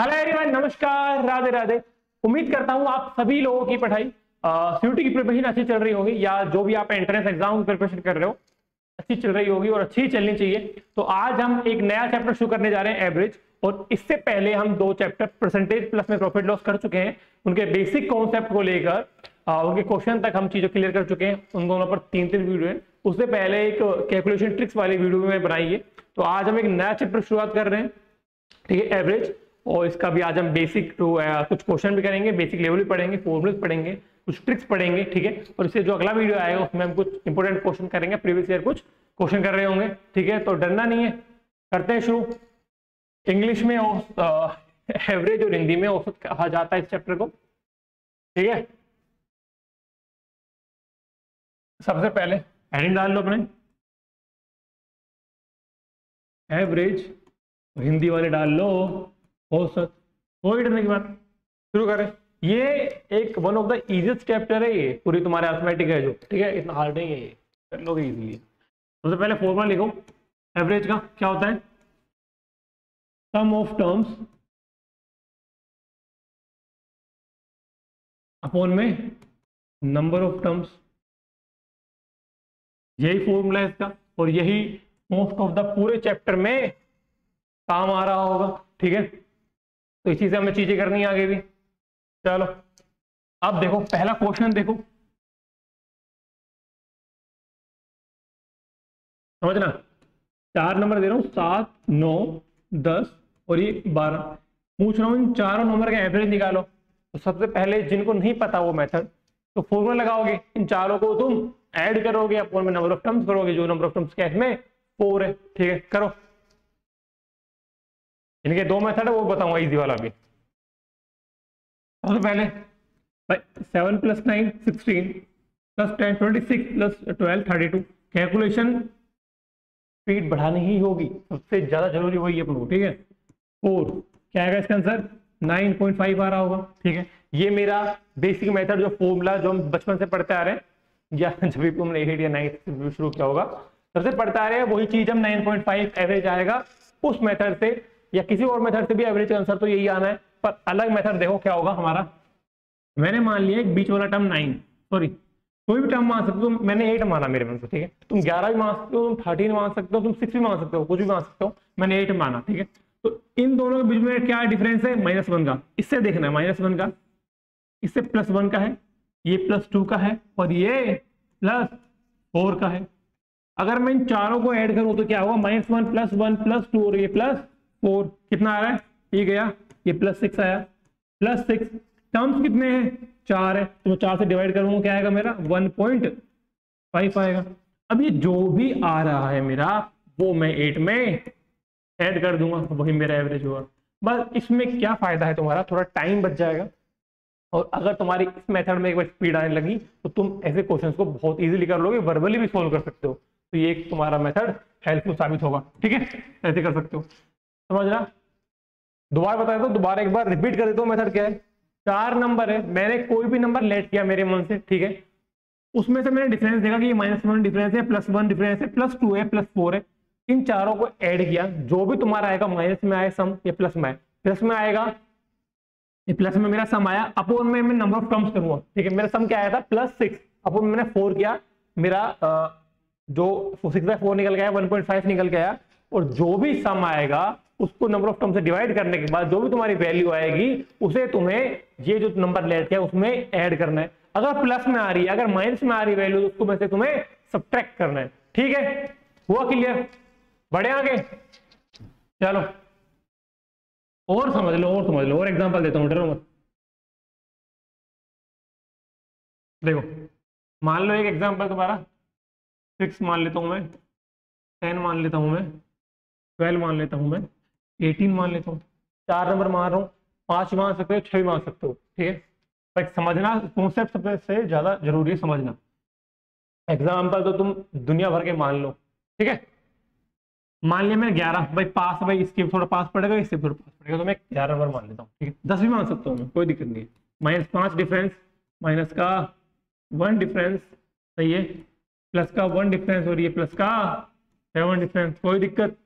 Hello everyone नमस्कार, राधे राधे। उम्मीद करता हूँ आप सभी लोगों की पढ़ाई सीयूटी की प्रिपरेशन अच्छी चल रही होगी या जो भी आप एंट्रेंस एग्ज़ाम प्रिपरेशन कर रहे हो, अच्छी चल रही होगी और अच्छी चलनी चाहिए। तो आज हम एक नया चैप्टर शुरू करने जा रहे हैं एवरेज और इससे पहले हम दो चैप्टर परसेंटेज प्लस में प्रॉफिट लॉस कर चुके हैं। उनके बेसिक कॉन्सेप्ट को लेकर उनके क्वेश्चन तक हम चीज़ें क्लियर कर चुके हैं। उन दोनों पर तीन तीन वीडियो है। उससे पहले एक कैलकुलेशन ट्रिक्स वाली वीडियो में बनाई है। तो आज हम एक नया चैप्टर शुरुआत कर रहे हैं। ठीक है एवरेज और इसका भी आज हम बेसिक टू कुछ क्वेश्चन भी करेंगे बेसिक लेवल भी पढ़ेंगे फॉर्मुलेस पढ़ेंगे, कुछ ट्रिक्स पढ़ेंगे, ठीक है? और इससे जो अगला वीडियो आएगा, उसमें हम कुछ इंपोर्टेंट क्वेश्चन करेंगे प्रीवियस ईयर कुछ क्वेश्चन कर रहे होंगे, ठीक है? तो डरना नहीं है, करते हैं शुरू। इंग्लिश में एवरेज और हिंदी में औसत कहा जाता है इस चैप्टर को, ठीक है? सबसे पहले हेडिंग डाल लो अपने। एवरेज हिंदी वाले डाल लो। औसत। कोई डरने की बात। शुरू करें। ये एक one of the easiest chapter है ये, पूरी तुम्हारे अर्थमेटिक है जो। ठीक है? इतना हार्ड नहीं है ये। कर लोगे इजीली सबसे पहले फॉर्मूला लिखो। एवरेज का क्या होता है? सम ऑफ़ टर्म्स अपॉन में नंबर ऑफ़ टर्म्स यही फॉर्मूला है इसका। और यही मोस्ट ऑफ़ द पूरे चैप्टर में काम आ रहा होगा। ठीक है? तो इसी से हमें चीज़ें करनी आगे भी। चलो, अब देखो, पहला क्वेश्चन देखो। समझना? चार नंबर दे रहा हूँ, सात, नौ, दस और ये बारह। पूछ रहा हूँ, इन चारों नंबर का एवरेज निकालो। तो सबसे पहले जिनको नहीं पता वो मेथड तो फॉर्मूला लगाओगे। इन चारों को तुम ऐड करोगे, अपॉन में नंबर ऑफ़ टर्म्स करोगे, जो नंबर ऑफ़ टर्म्स क्या इसमें फोर है, ठीक है? करो। इनके दो मेथड है, वो बताऊँगा इजी वाला भी। सबसे पहले seven plus nine sixteen plus ten twenty six plus twelve thirty two calculation speed बढ़ानी ही होगी। सबसे ज़्यादा ज़रूरी वही है अपने ठीक है? फोर क्या आएगा इसका आंसर नाइन पॉइंट फाइव आ रहा होगा, ठीक है? ये मेरा बेसिक मेथड जो फॉर्मूला जो हम बचपन से पढ़ते आ रहे हैं, या जब भी तुमने एट या नाइन्थ शुरू किया होगा, सबसे पढ़ते आ रहे हैं, वही चीज़ हम 9.5 एवरेज आएगा, उस मेथड से या किसी और मेथड से भी एवरेज आंसर तो यही आना है। पर अलग मेथड देखो क्या होगा हमारा। मैंने मान लिया एक बीच वाला टर्म नाइन सॉरी कोई भी टर्म मान सकते हो मैंने एट माना मेरे मन से, ठीक है। तुम ग्यारह भी मान सकते हो, तुम थर्टीन मान सकते हो, तुम सिक्स भी मान सकते हो, कुछ भी मान सकते हो, मैंने एट माना, ठीक है। तो इन दोनों के बीच में क्या डिफरेंस है? माइनस वन का। इससे देखना है माइनस वन का। इससे प्लस वन का है, ये प्लस टू का है, और ये प्लस फोर का है। अगर मैं इन चारों को ऐड करूँ तो क्या होगा? Minus one plus one plus two और ये प्लस फोर, कितना आ रहा है? ये गया, ये प्लस सिक्स आया। प्लस सिक्स टर्म्स कितने हैं? चार है। तो चार से डिवाइड करूँगा, क्या आएगा मेरा? वन पॉइंट फाइव आएगा। अब ये जो भी आ रहा है मेरा, वो मैं एट में ऐड कर दूँगा। वही मेरा एवरेज होगा बस इसमें क्या फ़ायदा है तुम्हारा? थोड़ा टाइम बच जाएगा। और अगर तुम्हारी इस मेथड में एक बार स्पीड आने लगी तो तुम ऐसे क्वेश्चंस को बहुत इजीली कर लोगे वर्बली भी सोल्व कर सकते हो। तो ये एक तुम्हारा मेथड हेल्पफुल साबित होगा। ठीक है? ऐसे कर सकते हो। समझ रहा? दोबारा बताया तो दोबारा एक बार रिपीट कर देता हूँ मेथड क्या है? चार नंबर है। मैंने कोई भी नंबर लेट किया मेरे मन से, ठीक है? उसमें से मैंने डिफरेंस देखा कि ये माइनस वन डिफरेंस है प्लस वन डिफरेंस है प्लस टू है प्लस फोर है। इन चारों को ऐड किया। जो भी तुम्हारा आएगा माइनस में आए सम या प्लस में आए। प्लस में आएगा, ये प्लस में मेरा सम आया। अपोन में मैं नंबर ऑफ़ टर्म्स करूँगा, ठीक है? मेरा सम क्या आया था? प्लस सिक्स अपोन मैंने फोर किया। मेरा जो सिक्स बाय फोर निकल गया वन पॉइंट फाइव निकल गया। और जो भी सम आएगा उसको नंबर ऑफ़ टर्म से डिवाइड करने के बाद जो भी तुम्हारी वैल्यू आएगी, उसे तुम्हें ये जो नंबर लेट किया उसमें ऐड करना है। अगर प्लस में आ रही है, अगर माइनस में आ रही वैल्यू उसको में से तुम्हें सब्ट्रैक्ट करना है। ठीक है? हुआ क्लियर बढ़े आगे? चलो। और समझ लो, और समझ लो, और एग्जांपल देता हूँ, डरो मत। देखो, मान लो एक एग्जांपल तुम्हारा। सिक्स मान लेता हूँ मैं टेन मान लेता हूँ मैं ट्वेल्व मान लेता हूँ मैं। एटीन मान लेता हूँ। चार नंबर मान रहा हूँ, पाँच मान सकते हो, छह मान सकते हो, ठीक है? समझना कॉन्सेप्ट सबसे ज़्यादा ज़रूरी है समझना। एग्ज़ाम्पल तो तुम दुनिया भर के मान लो, ठीक है? मान लिया मैं ग्यारह, भाई पास, भाई इसके थोड़ा पास पड़ेगा इससे थोड़ा पास पड़ेगा तो मैं ग्यारह नंबर मान लेता हूँ, ठीक है? दस भी मान सकता हूँ मैं, कोई दिक्कत नहीं है। माइनस पाँच डिफरेंस माइनस का वन डिफरेंस सही है? प्लस का वन डिफरेंस और ये प्लस का सेवन डिफरेंस कोई दिक्कत?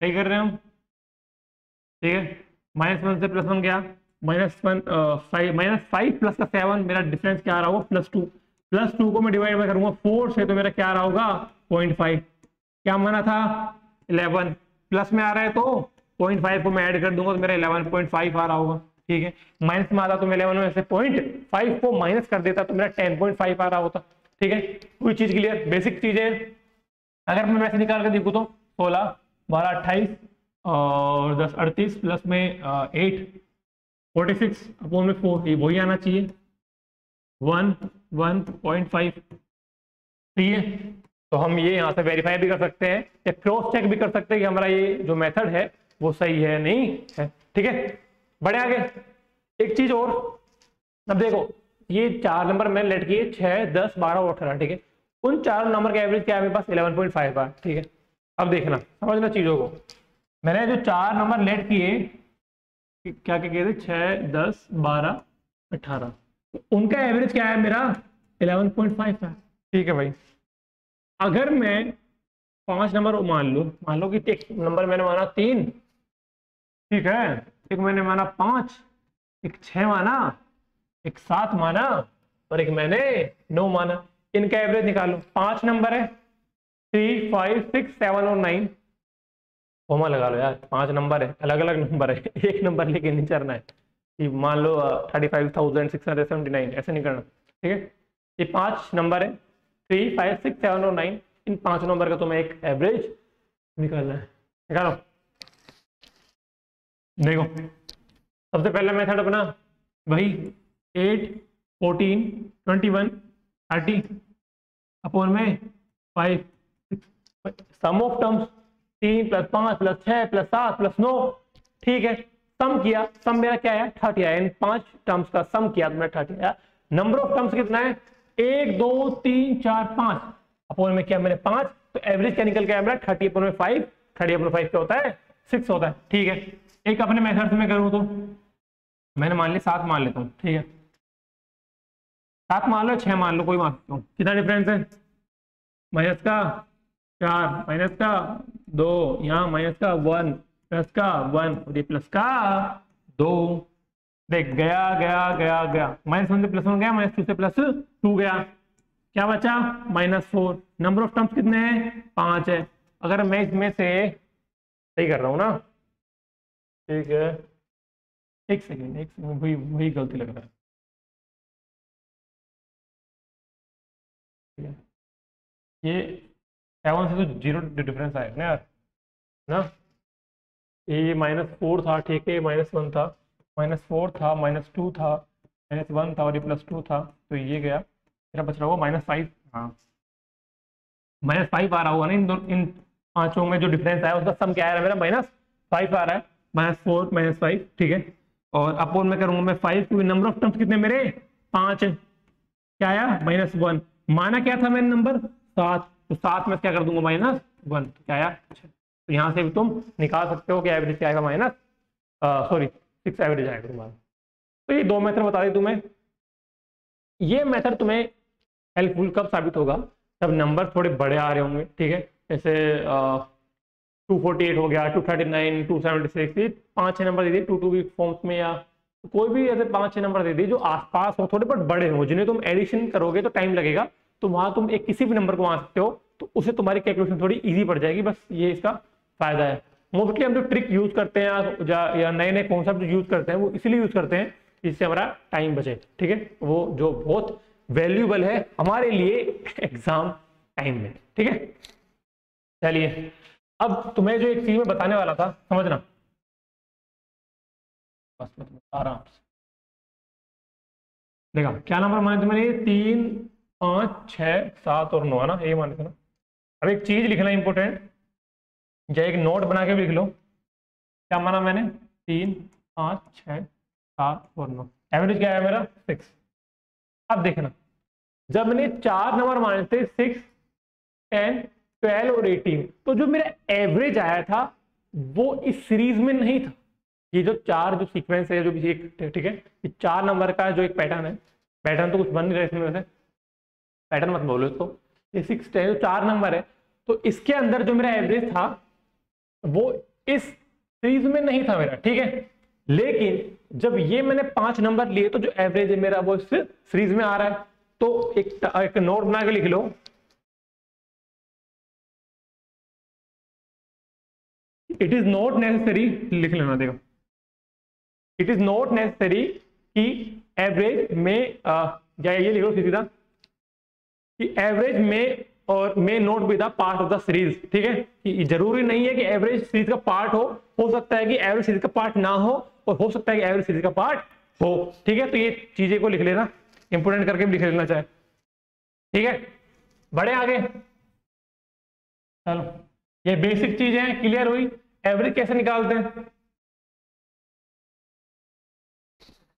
सही कर रहे हम? ठीक है? माइनस वन से प्लस वन गया minus one five minus five plus का सेवन मेरा डिफरेंस क्या आ रहा होगा? प्लस टू प्लस टू को मैं डिवाइड करूँगा फोर से तो मेरा क्या आ रहा होगा? पॉइंट फाइव क्या माना था? इलेवन प्लस में आ रहा है तो पॉइंट फाइव को मैं ऐड कर दूँगा तो मेरा इलेवन पॉइंट फाइव आ रहा होगा। ठीक है? माइनस में आता तो मैं इलेवन में से पॉइंट फाइव को माइनस कर देता तो मेरा टेन पॉइंट फाइव आ रहा होता। ठीक है? कोई चीज़ क्लियर बेसिक चीज़। अगर मैं वैसे निकाल कर देखू तो सोलह, बारह, अट्ठाईस और दस अड़तीस प्लस में एट फोर्टी सिक्स अपोन में फोर ये वही आना चाहिए। वन वन पॉइंट फाइव ठीक है? तो हम ये यहाँ से वेरीफाई भी कर सकते हैं, या क्रॉस चेक भी कर सकते हैं कि हमारा ये जो मेथड है, वो सही है, नहीं है, ठीक है? बड़े आगे। एक चीज़ और, अब देखो, ये चार नंबर मैंने लेट किए छह दस, बारह, और अठारह, ठीक है? उन चार नंबर का एवरेज क्या है मेरे पास? इलेवन पॉइंट फाइव है ठीक है? अब देखना, समझना चीज़ों को। मैंने जो चार नंबर लेट किए क्या क्या किए थे? छह दस बारह अठारह। तो उनका एवरेज क्या है मेरा? इलेवन पॉइंट फाइव है ठीक है भाई। अगर मैं पाँच नंबर मान लो मान लो कि एक नंबर मैंने माना तीन ठीक है? एक मैंने माना पाँच एक छह माना एक सात माना और एक मैंने नौ माना। इनका एवरेज निकालो। पाँच नंबर है। थ्री फाइव सिक्स सेवन और नाइन। कोमा लगा लो यार। पाँच नंबर है अलग अलग नंबर है। एक नंबर लेके नहीं चलना है। कि मान लो thirty five thousand six hundred seventy nine ऐसे नहीं करना, ठीक है? ये पाँच नंबर है। थ्री फाइव सिक्स सेवन और नाइन इन पाँच नंबर का तुम्हें एक एवरेज निकालना है। निकालो। देखो, सबसे पहला मेथड अपना, वही eight fourteen twenty one thirty upon में फाइव सम ऑफ़ टर्म्स तीन प्लस पाँच प्लस छह प्लस सात प्लस नौ। ठीक है सम किया। सम मेरा क्या है? थर्टी आया। इन पाँच टर्म्स का सम किया तो मेरा थर्टी आया। नंबर ऑफ़ टर्म्स कितना है? एक, दो, तीन, चार, पाँच। अपोन में क्या मैंने पाँच तो एवरेज क्या निकल गया मेरा? थर्टी अपोन में फाइव थर्टी अपोन फाइव क्या होता है? सिक्स होता है। ठीक है, एक अपने मेथड मैं करूँ तो? मैंने मान लिया सात मान लेता हूँ। ठीक है, सात मान लो, छह मान लो, कोई मान हूँ कितना डिफरेंस है? माइनस का चार माइनस का दो, यहाँ माइनस का वन प्लस का वन और ये प्लस का दो। देख, गया गया गया गया। माइनस वन से प्लस वन गया माइनस टू से प्लस टू गया। क्या बचा? Minus four number of terms कितने हैं? पाँच है। अगर मैं इसमें से सही कर रहा हूँ ना, ठीक है। एक सेकेंड एक सेकेंड वही वही गलती लग रहा है। ये सेवन से तो ज़ीरो डिफरेंस आएगा ना यार ना ये माइनस फोर था ठीक है माइनस वन था माइनस फोर था माइनस टू था माइनस वन था और ये प्लस टू था। तो ये गया। मेरा बच रहा होगा माइनस फाइव हाँ माइनस फाइव आ रहा होगा ना इन दो, इन पाँचों में जो डिफरेंस आया, उसका सम क्या आ रहा है? मेरा माइनस फाइव आ रहा है माइनस फोर माइनस फाइव ठीक है और अपोन में करूँगा मैं फाइव क्योंकि नंबर ऑफ़ टर्म्स कितने मेरे? पाँच। क्या आया? माइनस वन माना क्या था मैंने नंबर सात। तो सात में क्या कर दूँगा माइनस वन? क्या आया? तो यहाँ से भी तुम निकाल सकते हो कि एवरेज क्या आएगा माइनस सॉरी सिक्स एवरेज आएगा तुम्हारा। तो ये दो मेथड बता दी तुम्हें। ये मेथड तुम्हें हेल्पफुल कब साबित होगा? जब नंबर थोड़े बड़े आ रहे होंगे, ठीक है? जैसे टू फोर्टी एट हो गया two thirty nine two seventy six पाँच छः नंबर दे दिए टू टू वीक फॉर्म्स में या कोई भी ऐसे पाँच छः नंबर दे दिए जो आसपास हो, थोड़े बहुत बड़े हो, जिन्हें तुम एडिशन करोगे तो टाइम लगेगा। तो वहाँ तुम एक किसी भी नंबर को आ सकते हो तो उसे तुम्हारी कैलकुलेशन थोड़ी ईजी पड़ जाएगी, बस ये इसका फ़ायदा है। मोस्टली हम जो ट्रिक यूज़ करते हैं, या नए नए कॉन्सेप्ट यूज़ करते हैं, वो इसीलिए यूज़ करते हैं जिससे हमारा टाइम बचे, ठीक है? वो जो बहुत वैल्यूबल है हमारे लिए एग्ज़ाम टाइम में, ठीक है? चलिए, अब तुम्हें जो एक चीज़ में बताने वाला था, समझना? बस आराम से देखा, क्या नंबर माने तुम्हें तीन पाँच, छ, सात और नौ, है ना? ये माने थे ना अब एक चीज़ लिखना इंपॉर्टेंट या एक नोट बना के भी लिख लो। क्या माना मैंने? तीन, पाँच, छ, सात और नौ। एवरेज क्या है मेरा? सिक्स अब देखना जब मैंने चार नंबर माने थे सिक्स टेन ट्वेल्व और एटीन तो जो मेरा एवरेज आया था, वो इस सीरीज़ में नहीं था। ये जो चार जो सीक्वेंस है, जो भी ठीक है? चार नंबर का जो एक पैटर्न है पैटर्न तो कुछ बन नहीं रहा इसमें वैसे। पैटर्न मत बोलो इसको ये सिक्स चार नंबर है तो इसके अंदर जो मेरा एवरेज था वो इस सीरीज़ में नहीं था मेरा ठीक है लेकिन जब ये मैंने पाँच नंबर लिए तो जो एवरेज है मेरा वो इस सीरीज़ में आ रहा है तो एक, एक नोट बना के लिख लो इट इज़ नॉट नेसेसरी लिख लेना देखो इट इज़ नॉट नेसेसरी कि एवरेज में या ये लिखो सीधा कि एवरेज में और may note be the part of the series ठीक है? कि ज़रूरी नहीं है कि एवरेज सीरीज़ का पार्ट हो हो सकता है कि एवरेज सीरीज़ का पार्ट ना हो और हो सकता है कि एवरेज सीरीज़ का पार्ट हो, ठीक है? तो ये चीज़ें को लिख लेना इंपोर्टेंट करके भी लिख लेना चाहे। ठीक है? बड़े आगे। चलो, ये बेसिक चीज़ें क्लियर हुई। एवरेज कैसे निकालते हैं?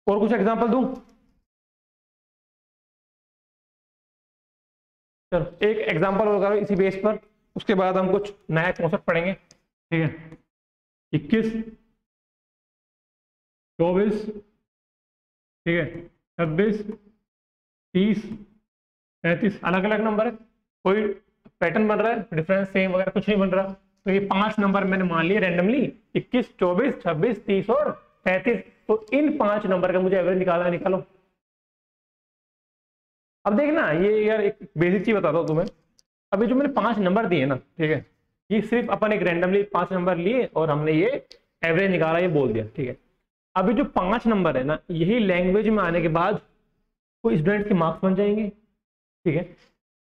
और कुछ एग्जांपल दूँ? चलो, एक एग्ज़ाम्पल और करो इसी बेस पर, उसके बाद हम कुछ नया कॉन्सेप्ट पढ़ेंगे, ठीक है? इक्कीस, चौबीस, ठीक है? छब्बीस, तीस, पैंतीस अलग अलग नंबर है, कोई पैटर्न बन रहा है डिफरेंस सेम वगैरह कुछ नहीं बन रहा तो ये पाँच नंबर मैंने मान लिए रैंडमली इक्कीस, चौबीस, छब्बीस, तीस और पैंतीस तो इन पाँच नंबर का मुझे एवरेज निकालना निकालो। अब देखना ये यार एक बेसिक चीज़ बताता हूँ तुम्हें। अभी जो मैंने पाँच नंबर दिए ना, ठीक है? ये सिर्फ़ अपन एक रैंडमली पाँच नंबर लिए और हमने ये एवरेज निकाला, ये बोल दिया, ठीक है? अभी जो पाँच नंबर है ना, यही लैंग्वेज में आने के बाद कोई स्टूडेंट के मार्क्स बन जाएँगे, ठीक है?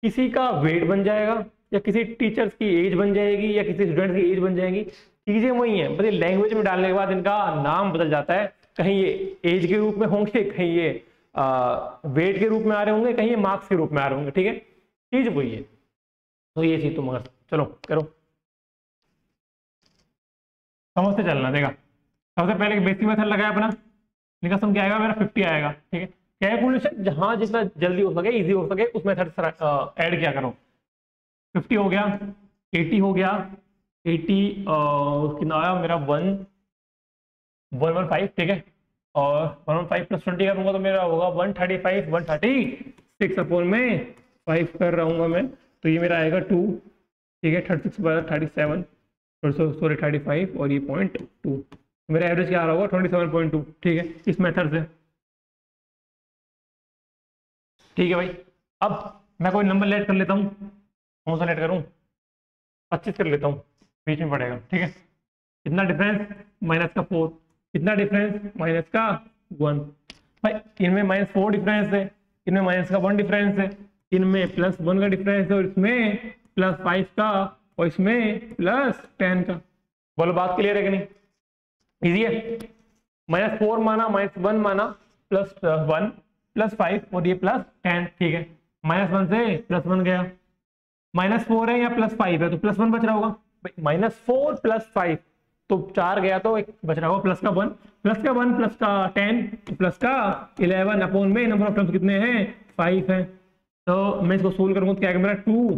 किसी का वेट बन जाएगा, या किसी टीचर्स की एज बन जाएगी, या किसी स्टूडेंट की एज बन जाएगी, चीज़ें वही हैं। बस लैंग्वेज में डालने के बाद इनका नाम बदल जाता है। कहीं ये एज के रूप में होंगे, कहीं ये वेट के रूप में आ रहे होंगे, कहीं मार्क्स के रूप में आ रहे होंगे, ठीक है? चीज़ वही है। तो ये चीज़ तुम अगर, चलो, करो। समझते चलना देगा सबसे पहले बेसिक मेथड लगाया अपना। निकाल सम क्या आएगा? मेरा फिफ्टी आएगा, ठीक है? कैलकुलेशन जहाँ जितना जल्दी हो सके इजी हो सके, उस मेथड से ऐड किया करो। फिफ्टी हो गया एटी हो गया एटी कितना आया? मेरा वन वन वन फाइव ठीक है? और one one five plus twenty करूँगा तो मेरा होगा one thirty five one thirty six upon में फाइव कर रहूँगा मैं। तो ये मेरा आएगा टू ठीक है? Thirty six thirty seven sorry thirty five और ये पॉइंट टू मेरा एवरेज क्या आ रहा होगा? ट्वेंटी सेवन पॉइंट टू ठीक है? इस मेथड से। ठीक है भाई? अब मैं कोई नंबर लेट कर लेता हूँ। कौन सा लेट करूँ? पच्चीस कर लेता हूँ। बीच में पड़ेगा, ठीक है? कितना डिफरेंस माइनस का फोर कितना डिफरेंस माइनस का वन भाई, इनमें माइनस फोर डिफरेंस है, इनमें माइनस का वन डिफरेंस है, इनमें प्लस वन का डिफरेंस है और इसमें प्लस फाइव का और इसमें प्लस टेन का। बोलो, बात क्लियर है कि नहीं? इजी है? माइनस फोर माना माइनस वन माना प्लस वन प्लस फाइव और ये प्लस टेन ठीक है? माइनस वन से प्लस वन गया। माइनस फोर है या प्लस फाइव है तो प्लस वन बच रहा होगा। माइनस फोर प्लस फाइव तो चार गया तो एक बच रहा होगा प्लस का वन प्लस का वन प्लस का टेन प्लस का इलेवन अपोन में नंबर ऑफ़ टर्म्स कितने हैं? फाइव है. तो मैं इसको सोल्व करूँगा तो क्या मेरा? टू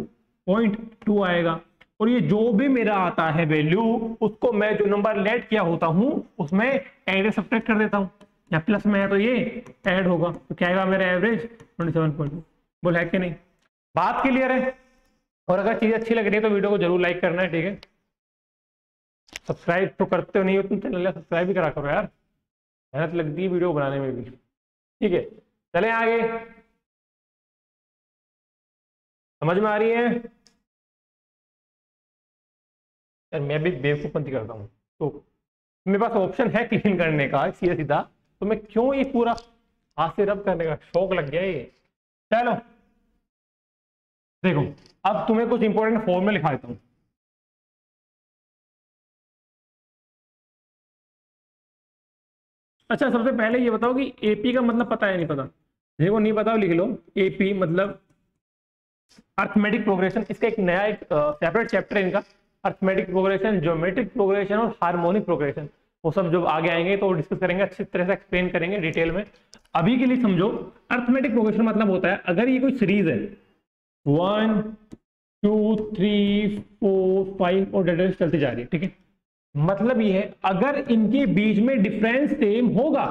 पॉइंट टू आएगा। और ये जो भी मेरा आता है वैल्यू उसको मैं जो नंबर लेट किया होता हूँ, उसमें एड सब्ट्रैक्ट कर देता हूँ। या प्लस में है तो ये ऐड होगा। तो क्या आएगा मेरा एवरेज ट्वेंटी सेवन पॉइंट बोल है कि नहीं? बात क्लियर है? और अगर चीज़ अच्छी लग रही है तो वीडियो को ज़रूर लाइक करना है ठीक है? सब्सक्राइब तो करते हो नहीं हो तुम चैनल सब्सक्राइब भी करा करो यार। मेहनत लगती है वीडियो बनाने में भी। ठीक है, चले आगे। समझ में आ रही है? यार, मैं भी बेवकूफपंती करता हूँ। तो मेरे पास ऑप्शन है क्लीन करने का, सीधा सीधा। तो मैं क्यों ये पूरा हाथ से रब करने का? शौक लग गया ये। चलो, देखो, अब तुम्हें कुछ इंपॉर्टेंट फॉर्म में लिखा देता हूँ। अच्छा सबसे पहले ये बताओ कि एपी का मतलब पता है, नहीं पता। देखो, नहीं पता लिख लो। एपी मतलब अर्थमेटिक प्रोग्रेशन इसका एक नया एक सेपरेट चैप्टर है इनका। अर्थमेटिक प्रोग्रेशन ज्योमेट्रिक प्रोग्रेशन और हार्मोनिक प्रोग्रेशन वो सब जब आगे आएँगे तो डिस्कस करेंगे, अच्छी तरह से एक्सप्लेन करेंगे डिटेल में। अभी के लिए समझो अर्थमेटिक प्रोग्रेशन मतलब होता है, अगर ये कोई सीरीज़ है one two three four five और डेटा चलती जा रही है, ठीक है? मतलब ये है, अगर इनके बीच में डिफरेंस सेम होगा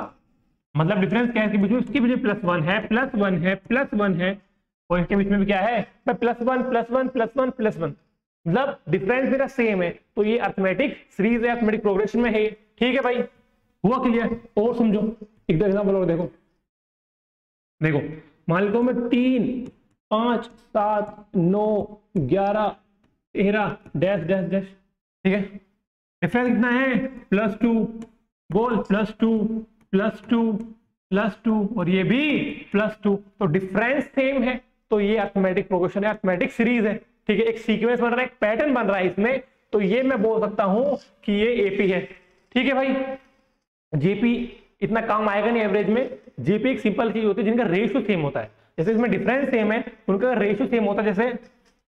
मतलब डिफरेंस क्या है इसके बीच में? इसके बीच में प्लस वन है प्लस वन है प्लस वन है, और इसके बीच में भी क्या है? Plus one plus one plus one plus one मतलब डिफरेंस मेरा सेम है तो ये अर्थमेटिक सीरीज़ है अर्थमेटिक प्रोग्रेशन में है ठीक है भाई? हुआ क्लियर और समझो। एक दो एग्ज़ाम्पल और देखो। देखो मान लो मैं तीन, पाँच, सात, नौ, ग्यारह, तेरह डैश डैश डैश ठीक है? डिफरेंस कितना है? प्लस टू बोल plus two plus two plus two और ये भी प्लस टू तो डिफरेंस सेम है. तो ये अर्थमेटिक प्रोग्रेशन है. अर्थमेटिक सीरीज़ है. ठीक है? एक सीक्वेंस बन रहा है. एक पैटर्न बन रहा है इसमें. तो ये मैं बोल सकता हूँ कि ये एपी है. ठीक है भाई? जेपी इतना काम आएगा नहीं एवरेज में. जेपी एक सिंपल चीज़ होती है जिनका रेशियो सेम होता है. जैसे इसमें डिफरेंस सेम है, उनका रेशियो सेम होता है. जैसे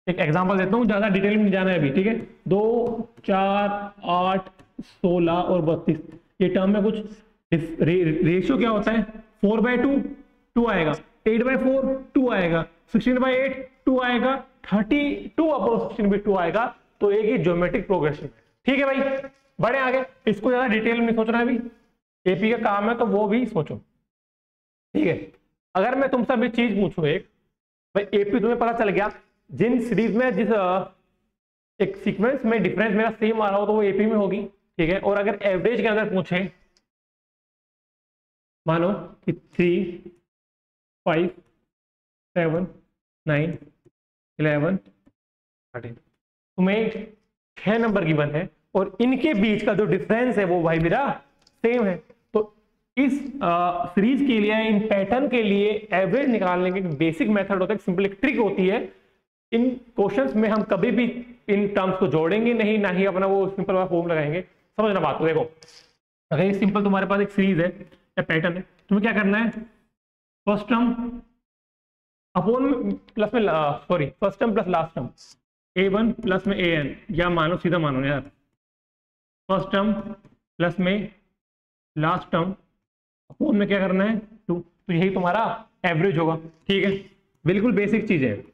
एक एग्जांपल देता हूँ, ज़्यादा डिटेल में जाना है अभी, ठीक है? दो, चार, आठ, सोलह और बत्तीस। ये टर्म में कुछ रेशियो क्या होता है? फोर बाय टू टू आएगा। एट बाय फोर टू आएगा। सिक्सटीन बाय एट टू आएगा। Thirty two upon sixteen by two आएगा। तो एक ही ज्योमेट्रिक प्रोग्रेशन ठीक है भाई? बड़े आगे। इसको ज़्यादा डिटेल में सोचना है अभी। एपी का काम है तो वो भी सोचो। ठीक है? अगर मैं तुमसे अभी चीज़ पूछूँ एक, भाई एपी तुम्हें पता चल गया। जिन सीरीज़ में, जिस एक सीक्वेंस में डिफरेंस मेरा सेम आ रहा हो तो वो एपी में होगी, ठीक है? और अगर एवरेज के अंदर पूछे, मानो कि three five seven nine eleven thirteen तुम्हें छह नंबर गिवन है, और इनके बीच का जो डिफरेंस है, वो भाई मेरा सेम है। तो इस सीरीज़ के लिए, इन पैटर्न के लिए एवरेज निकालने के बेसिक मेथड होता है सिंपल एक ट्रिक होती है इन क्वेश्चंस में हम कभी भी इन टर्म्स को जोड़ेंगे नहीं, ना ही अपना वो सिंपल वाला फॉर्म लगाएँगे। समझना बात को, देखो। अगर ये सिंपल तुम्हारे पास एक सीरीज़ है, या पैटर्न है, तुम्हें क्या करना है? फ़र्स्ट टर्म अपोन प्लस में sorry first term plus last term A one plus में ए एन या मानो, सीधा मानो यार। फ़र्स्ट टर्म प्लस में लास्ट टर्म अपोन में क्या करना है? टू तो यही तुम्हारा एवरेज होगा, ठीक है? बिल्कुल बेसिक चीज़ है।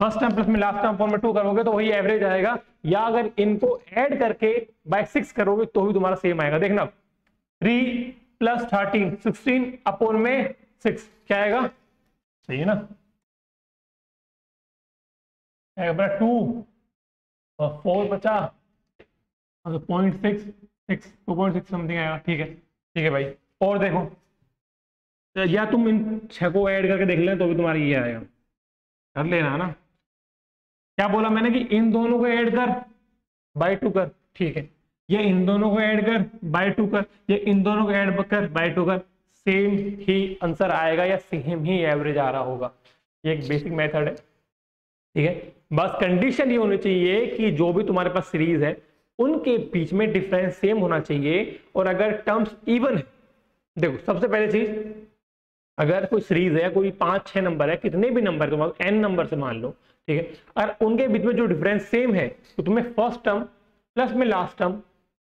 फ़र्स्ट टर्म प्लस में लास्ट टर्म अपोन में टू करोगे तो वही एवरेज आएगा। या अगर इनको ऐड करके बाय सिक्स करोगे तो भी तुम्हारा सेम आएगा। देखना। Three plus thirteen sixteen upon में सिक्स क्या आएगा? सही है ना? टू और फोर बचा। Point six six two point six something आएगा। ठीक है। ठीक है भाई। और देखो। या तुम इन छह को ऐड करके देख लें तो भी तुम्हारी ये आएगा। कर लेना, है ना? क्या बोला मैंने कि इन दोनों को ऐड कर? बाय टू कर। ठीक है। ये इन दोनों को ऐड कर, बाय टू कर। ये इन दोनों को ऐड कर, बाय टू कर। सेम ही आंसर आएगा या सेम ही एवरेज आ रहा होगा। ये एक बेसिक मेथड है। ठीक है। बस कंडीशन ये होनी चाहिए कि जो भी तुम्हारे पास सीरीज़ है, उनके बीच में डिफरेंस सेम होना चाहिए। और अगर टर्म्स इवन है, देखो, सबसे पहले चीज़, अगर कोई सीरीज़ है कोई पाँच, छह नंबर है, कितने भी नंबर तुम्हारे एन नंबर से मान लो ठीक है? और उनके बीच में जो डिफरेंस सेम है तो तुम्हें फ़र्स्ट टर्म प्लस में लास्ट टर्म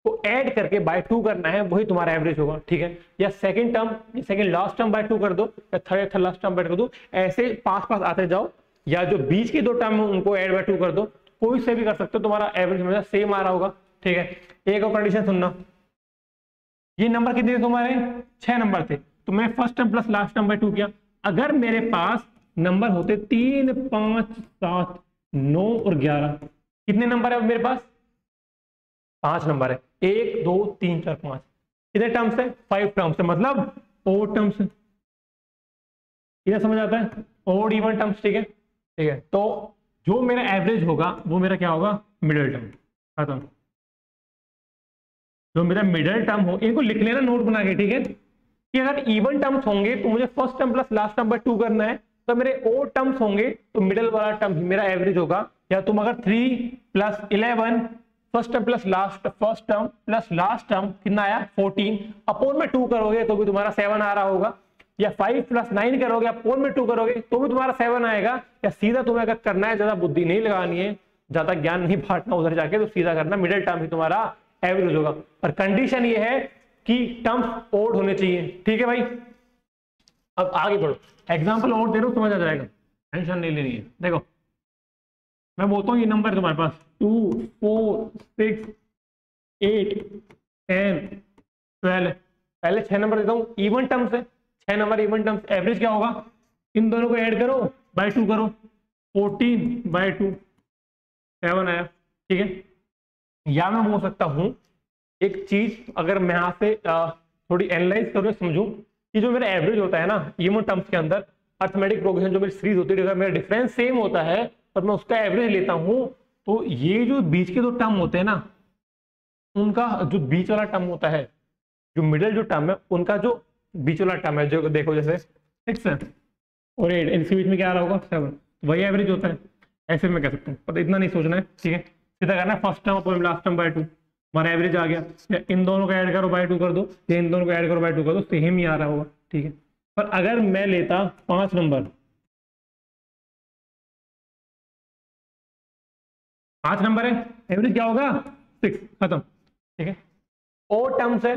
को ऐड करके बाय टू करना है, वही तुम्हारा एवरेज होगा, ठीक है? या second term second last term by two कर दो, या third third last term by कर दो, ऐसे पास पास आते जाओ, या जो बीच के दो टर्म है, उनको ऐड बाय टू कर दो, कोई से भी कर सकते हो, तुम्हारा एवरेज हमेशा सेम आ रहा होगा, ठीक है? एक और कंडीशन सुनना। ये नंबर कितने थे तुम्हारे? छह नंबर थे। तो मैं first term plus last term by two किया। अगर मेरे पास नंबर होते तीन, पाँच, सात, नौ और ग्यारह। कितने नंबर है मेरे पास? पाँच नंबर है। एक, दो, तीन, चार, पाँच। कितने टर्म्स है? फाइव टर्म्स है। मतलब फोर टर्म्स है। इधर समझ आता है? ओड इवन टर्म्स ठीक है? ठीक है। तो जो मेरा एवरेज होगा, वो मेरा क्या होगा? मिडिल टर्म खत्म। जो मेरा मिडल टर्म हो, इनको लिख लेना नोट बना के, ठीक है? कि अगर इवन टर्म्स होंगे तो मुझे first term plus last term by two करना है। तो मेरे ओ टर्म्स होंगे तो मिडल वाला टर्म ही मेरा एवरेज होगा। या तुम अगर three plus eleven first term plus last first term plus last term कितना आया? फोर्टीन अपोन में टू करोगे तो भी तुम्हारा सेवन आ रहा होगा। या फाइव प्लस नाइन करोगे अपोन में टू करोगे तो भी तुम्हारा सेवन आएगा। या सीधा तुम्हें अगर करना है, ज़्यादा बुद्धि नहीं लगानी है, ज़्यादा ज्ञान नहीं बांटना उधर जाके तो सीधा करना मिडिल टर्म ही तुम्हारा एवरेज होगा। और कंडीशन ये है कि टर्म्स ओड होने चाहिए। ठीक है भाई? अब आगे बढ़ो। एग्ज़ाम्पल और दे रहा समझ आ जाएगा। टेंशन नहीं लेनी है। देखो, मैं बोलता हूँ ये नंबर तुम्हारे पास। Two four six eight ten twelve पहले छह नंबर देता हूँ इवन टर्म्स है। छह नंबर इवन टर्म्स एवरेज क्या होगा? इन दोनों को ऐड करो बाय टू करो। फोर्टीन बाय टू सेवन आया। ठीक है? या मैं बोल सकता हूँ, एक चीज़ अगर मैं यहाँ से थोड़ी एनालाइज करूँ, समझूं। कि जो मेरा एवरेज होता है ना ये टर्म्स के अंदर अर्थमेटिक प्रोग्रेशन जो मेरी सीरीज़ होती है मेरा डिफरेंस सेम होता है और मैं उसका एवरेज लेता हूँ तो ये जो बीच के दो टर्म होते हैं ना, उनका जो बीच वाला टर्म होता है, जो मिडिल जो टर्म है, उनका जो बीच वाला टर्म है, जो देखो जैसे सिक्स और एट इनके बीच में क्या आ रहा होगा सेवन तो वही एवरेज होता है, ऐसे में कह सकता हूँ, पर इतना नहीं सोचना है, ठीक है? सीधा करना है first term upon last term by two हमारा एवरेज आ गया। या इन दोनों को ऐड करो बाय टू कर दो। या इन दोनों को ऐड करो बाय टू कर दो। सेम ही आ रहा होगा। ठीक है। पर अगर मैं लेता पाँच नंबर पाँच नंबर है। एवरेज क्या होगा? सिक्स खत्म। ठीक है। और टर्म्स है।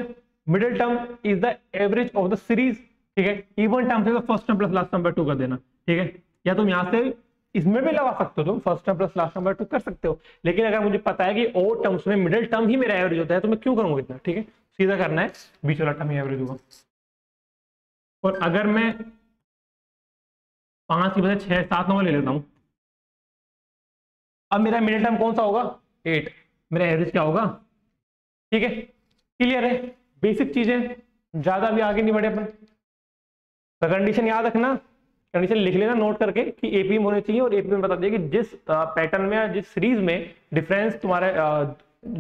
Middle term is the average of the series ठीक है। इवन टर्म से first term plus last number two कर देना। ठीक है। या तुम यहाँ से इसमें भी लगा सकते हो तुम first term plus last number two कर सकते हो। लेकिन अगर मुझे पता है कि और टर्म्स में मिडिल टर्म ही मेरा एवरेज होता है तो मैं क्यों करूँगा इतना, ठीक है? सीधा करना है बीच वाला टर्म ही एवरेज होगा। और अगर मैं पाँच की बजाय छह, सात नंबर ले लेता हूँ, अब मेरा मिडिल टर्म कौन सा होगा? एट मेरा एवरेज क्या होगा? ठीक है क्लियर है? बेसिक चीज़ें, ज़्यादा भी आगे नहीं बढ़े अपन। कंडीशन याद रखना कंडीशन लिख लेना नोट करके कि एपीएम होने चाहिए और एपीएम बता दिया कि जिस पैटर्न में या जिस सीरीज़ में डिफरेंस तुम्हारे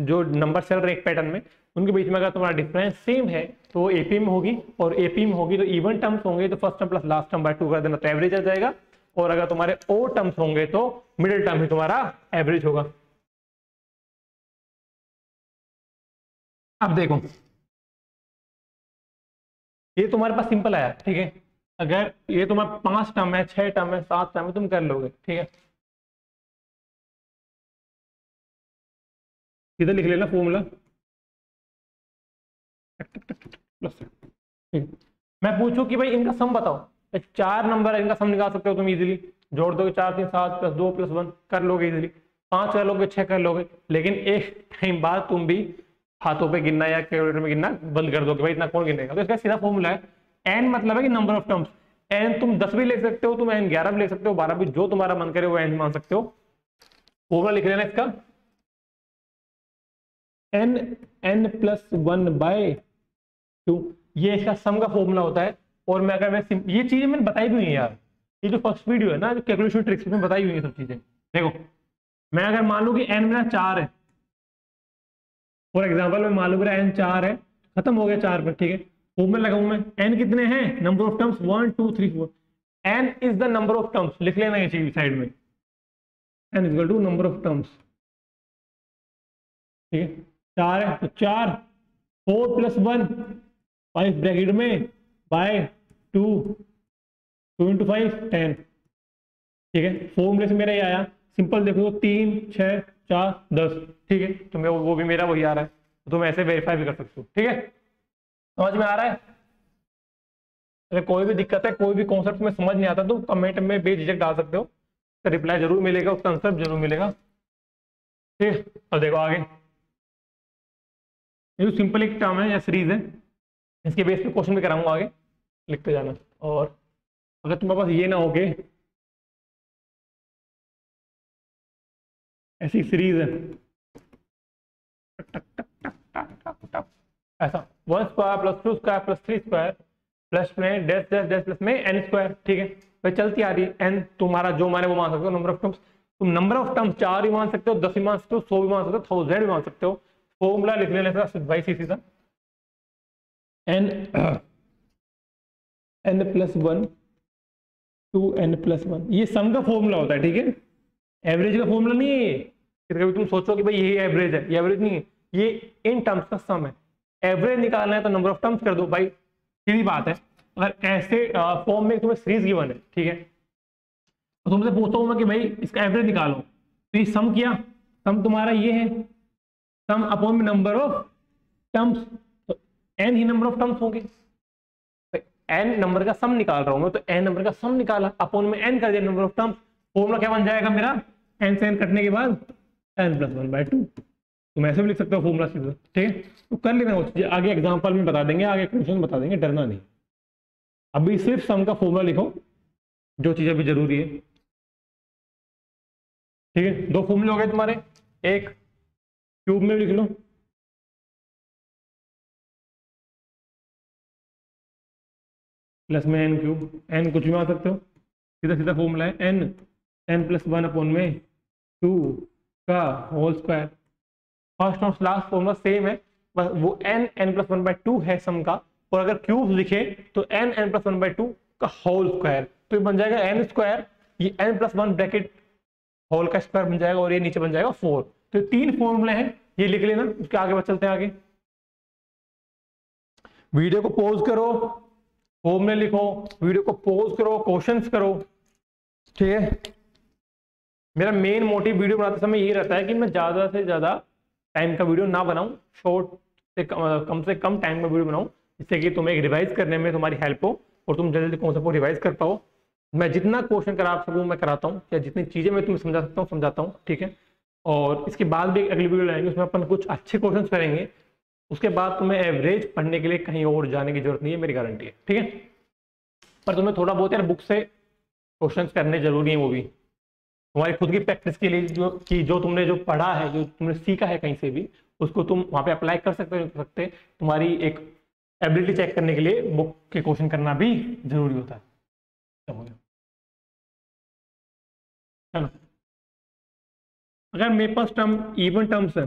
जो नंबर चल रहे एक पैटर्न में, उनके बीच में अगर तुम्हारा डिफरेंस सेम है तो वो एपीएम होगी और एपीएम होगी तो इवन टर्म्स होंगे तो first term plus last term by two कर देना तो एवरेज आ जाएगा और अगर तुम्हारे ओ टर्म्स होंगे तो मिडिल टर्म ही तुम्हारा एवरेज होगा। अब देखो, ये तुम्हारे पास सिंपल आया, ठीक है? अगर ये तुम्हारे पाँच टर्म है, छह टर्म है, सात टर्म है, तुम कर लोगे, ठीक है? इधर लिख लेना फॉर्मूला मैं पूछूँ कि भाई इनका सम बताओ। चार नंबर इनका सम निकाल सकते हो तुम इजीली जोड़ दोगे चार, तीन, सात, प्लस दो, प्लस वन, कर लोगे इजीली पाँच कर लोगे, छह कर लोगे, लेकिन एक टाइम बाद तुम भी हाथों पे गिनना या कैलकुलेटर में गिनना बंद कर दोगे। भाई इतना कौन गिनेगा? तो इसका सीधा फॉर्मूला है। एन मतलब है कि नंबर ऑफ़ टर्म्स एन तुम दस भी ले सकते हो, तुम एन ग्यारह भी ले सकते हो, बारह भी, जो तुम्हारा मन करे वो एन मान सकते हो। फॉर्मूला लिख लेना इसका। N N plus one by two ये इसका सम का फॉर्मूला होता है। और मैं अगर मैं ये चीज़ें मैंने बताई भी हुई है यार। ये जो फ़र्स्ट वीडियो है ना, जो कैलकुलेशन ट्रिक्स में बताई हुई है सब चीज़ें। देखो, मैं अगर मान लू कि एन मेरा चार है। फॉर एग्ज़ाम्पल मैं मान लू मेरा एन चार है। खत्म हो गया चार पर ठीक है। फॉर्मूला लगाऊ मैं? एन कितने हैं? Number of terms one two three four N is the number of terms लिख लेना चीज़ साइड में. N is two number of terms ठीक है? चार है तो चार. Four plus one five bracket में by two two into five ten ठीक है? फॉर्मूले से मेरा ये आया. सिंपल देखो, तीन छः चार, दस. ठीक है? तो मैं वो भी मेरा वही आ रहा है. तो तुम ऐसे वेरीफाई भी कर सकते हो. ठीक है? समझ में आ रहा है? अगर कोई भी दिक्कत है, कोई भी कॉन्सेप्ट में समझ नहीं आता तो कमेंट में बेझिझक डाल सकते हो। तो रिप्लाई ज़रूर मिलेगा, उसका आंसर ज़रूर मिलेगा। ठीक, अब देखो आगे। ये सिंपल एक टर्म है, या सीरीज़ है, इसके बेस पे क्वेश्चन भी कराऊँगा आगे। लिखते जाना। और अगर तुम्हारे पास ये ना हो के ऐसी सीरीज़ है ऐसा। One square plus two square plus three square plus में डेस डेस डेस प्लस में एन स्क्वायर, ठीक है? भाई चलती आ रही है एन तुम्हारा जो माने वो मान सकते हो नंबर ऑफ़ टर्म्स तुम नंबर ऑफ़ टर्म्स चार भी मान सकते हो, दस भी मान सकते हो, सौ भी मान सकते हो थाउज़ेंड भी मान सकते हो। फॉर्मूला लिख लेना भाई सी सीधा। N N plus one two N plus one ये सम का फॉर्मूला होता है, ठीक है? एवरेज का फॉर्मूला नहीं है कभी तुम सोचो कि भाई यही एवरेज है, ये एवरेज नहीं है। ये इन टर्म्स का सम है। एवरेज निकालना है तो नंबर ऑफ़ टर्म्स कर दो। भाई, सीधी बात है। अगर ऐसे फॉर्म में तुम्हें सीरीज़ गिवन है, ठीक है? तो तुमसे पूछता हूँ मैं कि भाई, इसका एवरेज निकालो। तो ये सम किया। सम तुम्हारा ये है। Sum upon number of terms तो एन ही नंबर ऑफ़ टर्म्स होंगे। एन नंबर का सम निकाल रहा हूँ मैं तो एन नंबर का सम निकाला। अपॉन में एन कर दिया नंबर ऑफ़ टर्म्स फॉर्मूला क्या बन जाएगा मेरा? एन से एन कटने के बाद N plus one by two तो तुम ऐसे भी लिख सकते हो फॉर्मूला सीधा। ठीक है? तो कर लेना वो चीज़ें। आगे एग्ज़ाम्पल में बता देंगे, आगे क्वेश्चन बता देंगे, डरना नहीं। अभी सिर्फ़ सम का फॉर्मूला लिखो, जो चीज़ अभी ज़रूरी है। ठीक है? दो फॉर्मूले हो गए तुम्हारे। एक क्यूब में भी लिख लो। प्लस में एन क्यूब एन कुछ भी आ सकते हो। सीधा सीधा फॉर्मूला है। N N plus one upon में टू का होल स्क्वायर फ़र्स्ट और लास्ट फॉर्मूला सेम है, बस वो N N plus one by two है सम का, और अगर क्यूब लिखे तो N N plus one by two का होल स्क्वायर तो ये बन जाएगा एन स्क्वायर ये N plus one bracket whole का स्क्वायर बन जाएगा और ये नीचे बन जाएगा फोर तो ये तीन फॉर्मूले हैं, ये लिख लेना, उसके आगे बस चलते हैं आगे. वीडियो को पॉज करो फॉर्मूले लिखो वीडियो को पॉज करो क्वेश्चंस करो. ठीक है? मेरा मेन मोटिव वीडियो बनाते समय ये रहता है कि मैं ज़्यादा से ज़्यादा टाइम का वीडियो ना बनाऊँ शॉर्ट से कम, से कम टाइम का वीडियो बनाऊँ जिससे कि तुम्हें रिवाइज करने में तुम्हारी हेल्प हो और तुम जल्दी जल्दी कॉन्सेप्ट को रिवाइज कर पाओ। मैं जितना क्वेश्चन करा सकूँ मैं कराता हूँ या जितनी चीज़ें मैं तुम्हें समझा सकता हूँ समझाता हूँ ठीक है? और इसके बाद भी अगली वीडियो लाएँगे उसमें अपन कुछ अच्छे क्वेश्चन करेंगे। उसके बाद तुम्हें एवरेज पढ़ने के लिए कहीं और जाने की ज़रूरत नहीं है मेरी गारंटी है ठीक है? पर तुम्हें थोड़ा बहुत यार बुक से क्वेश्चन करने ज़रूरी है वो भी। तुम्हारी खुद की प्रैक्टिस के लिए जो, कि जो तुमने जो पढ़ा है, जो तुमने सीखा है कहीं से भी, उसको तुम वहाँ पे अप्लाई कर सकते हो सकते तुम्हारी एक एबिलिटी चेक करने के लिए बुक के क्वेश्चन करना भी ज़रूरी होता है। चलो। अगर मेरे पास टर्म इवन टर्म्स है,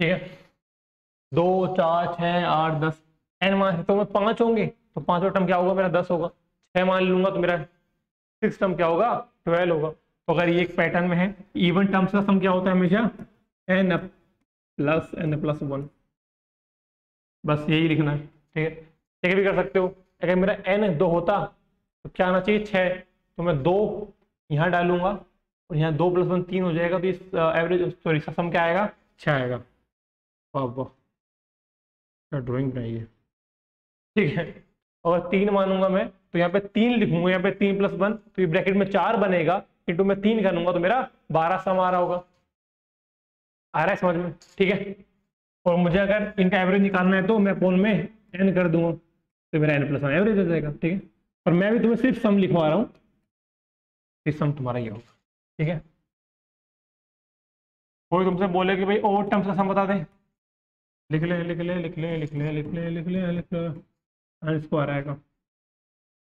ठीक है? दो, चार, छः, आठ, दस एन मान तो मैं पाँच होंगे। तो पांचवा टर्म क्या होगा? मेरा दस होगा। छः मान लूँगा तो मेरा सिक्स टर्म क्या होगा? ट्वेल्व होगा। तो अगर ये एक पैटर्न में है इवन टर्म्स का सम क्या होता है हमेशा? N plus N plus one बस यही लिखना है, ठीक है? ठीक भी कर सकते हो। अगर मेरा एन दो होता तो क्या आना चाहिए? छः तो मैं दो यहाँ डालूँगा और यहाँ दो प्लस वन तीन हो जाएगा तो इस एवरेज सॉरी सम क्या आएगा? छः आएगा। वाह वाह। ड्राइंग बनाई है। ठीक है। और तीन मानूँगा मैं तो यहाँ पे तीन लिखूँगा, यहाँ पे तीन प्लस वन तो ये ब्रैकेट में चार बनेगा इंटू मैं तीन करूँगा तो मेरा बारह सम आ रहा होगा। आ रहा है समझ में? ठीक है? और मुझे अगर इनका एवरेज निकालना है तो मैं पोल में एन कर दूँगा तो मेरा एन प्लस वन एवरेज हो जाएगा, ठीक है? और मैं भी तुम्हें सिर्फ़ सम लिखवा रहा हूँ फिर सम तुम्हारा ये होगा, ठीक है? कोई तुमसे बोले कि भाई और टर्म्स का सम बता दें। लिख ले लिख ले लिख ले लिख ले लिख ले लिख ले लिख ले। इसको आ रहेगा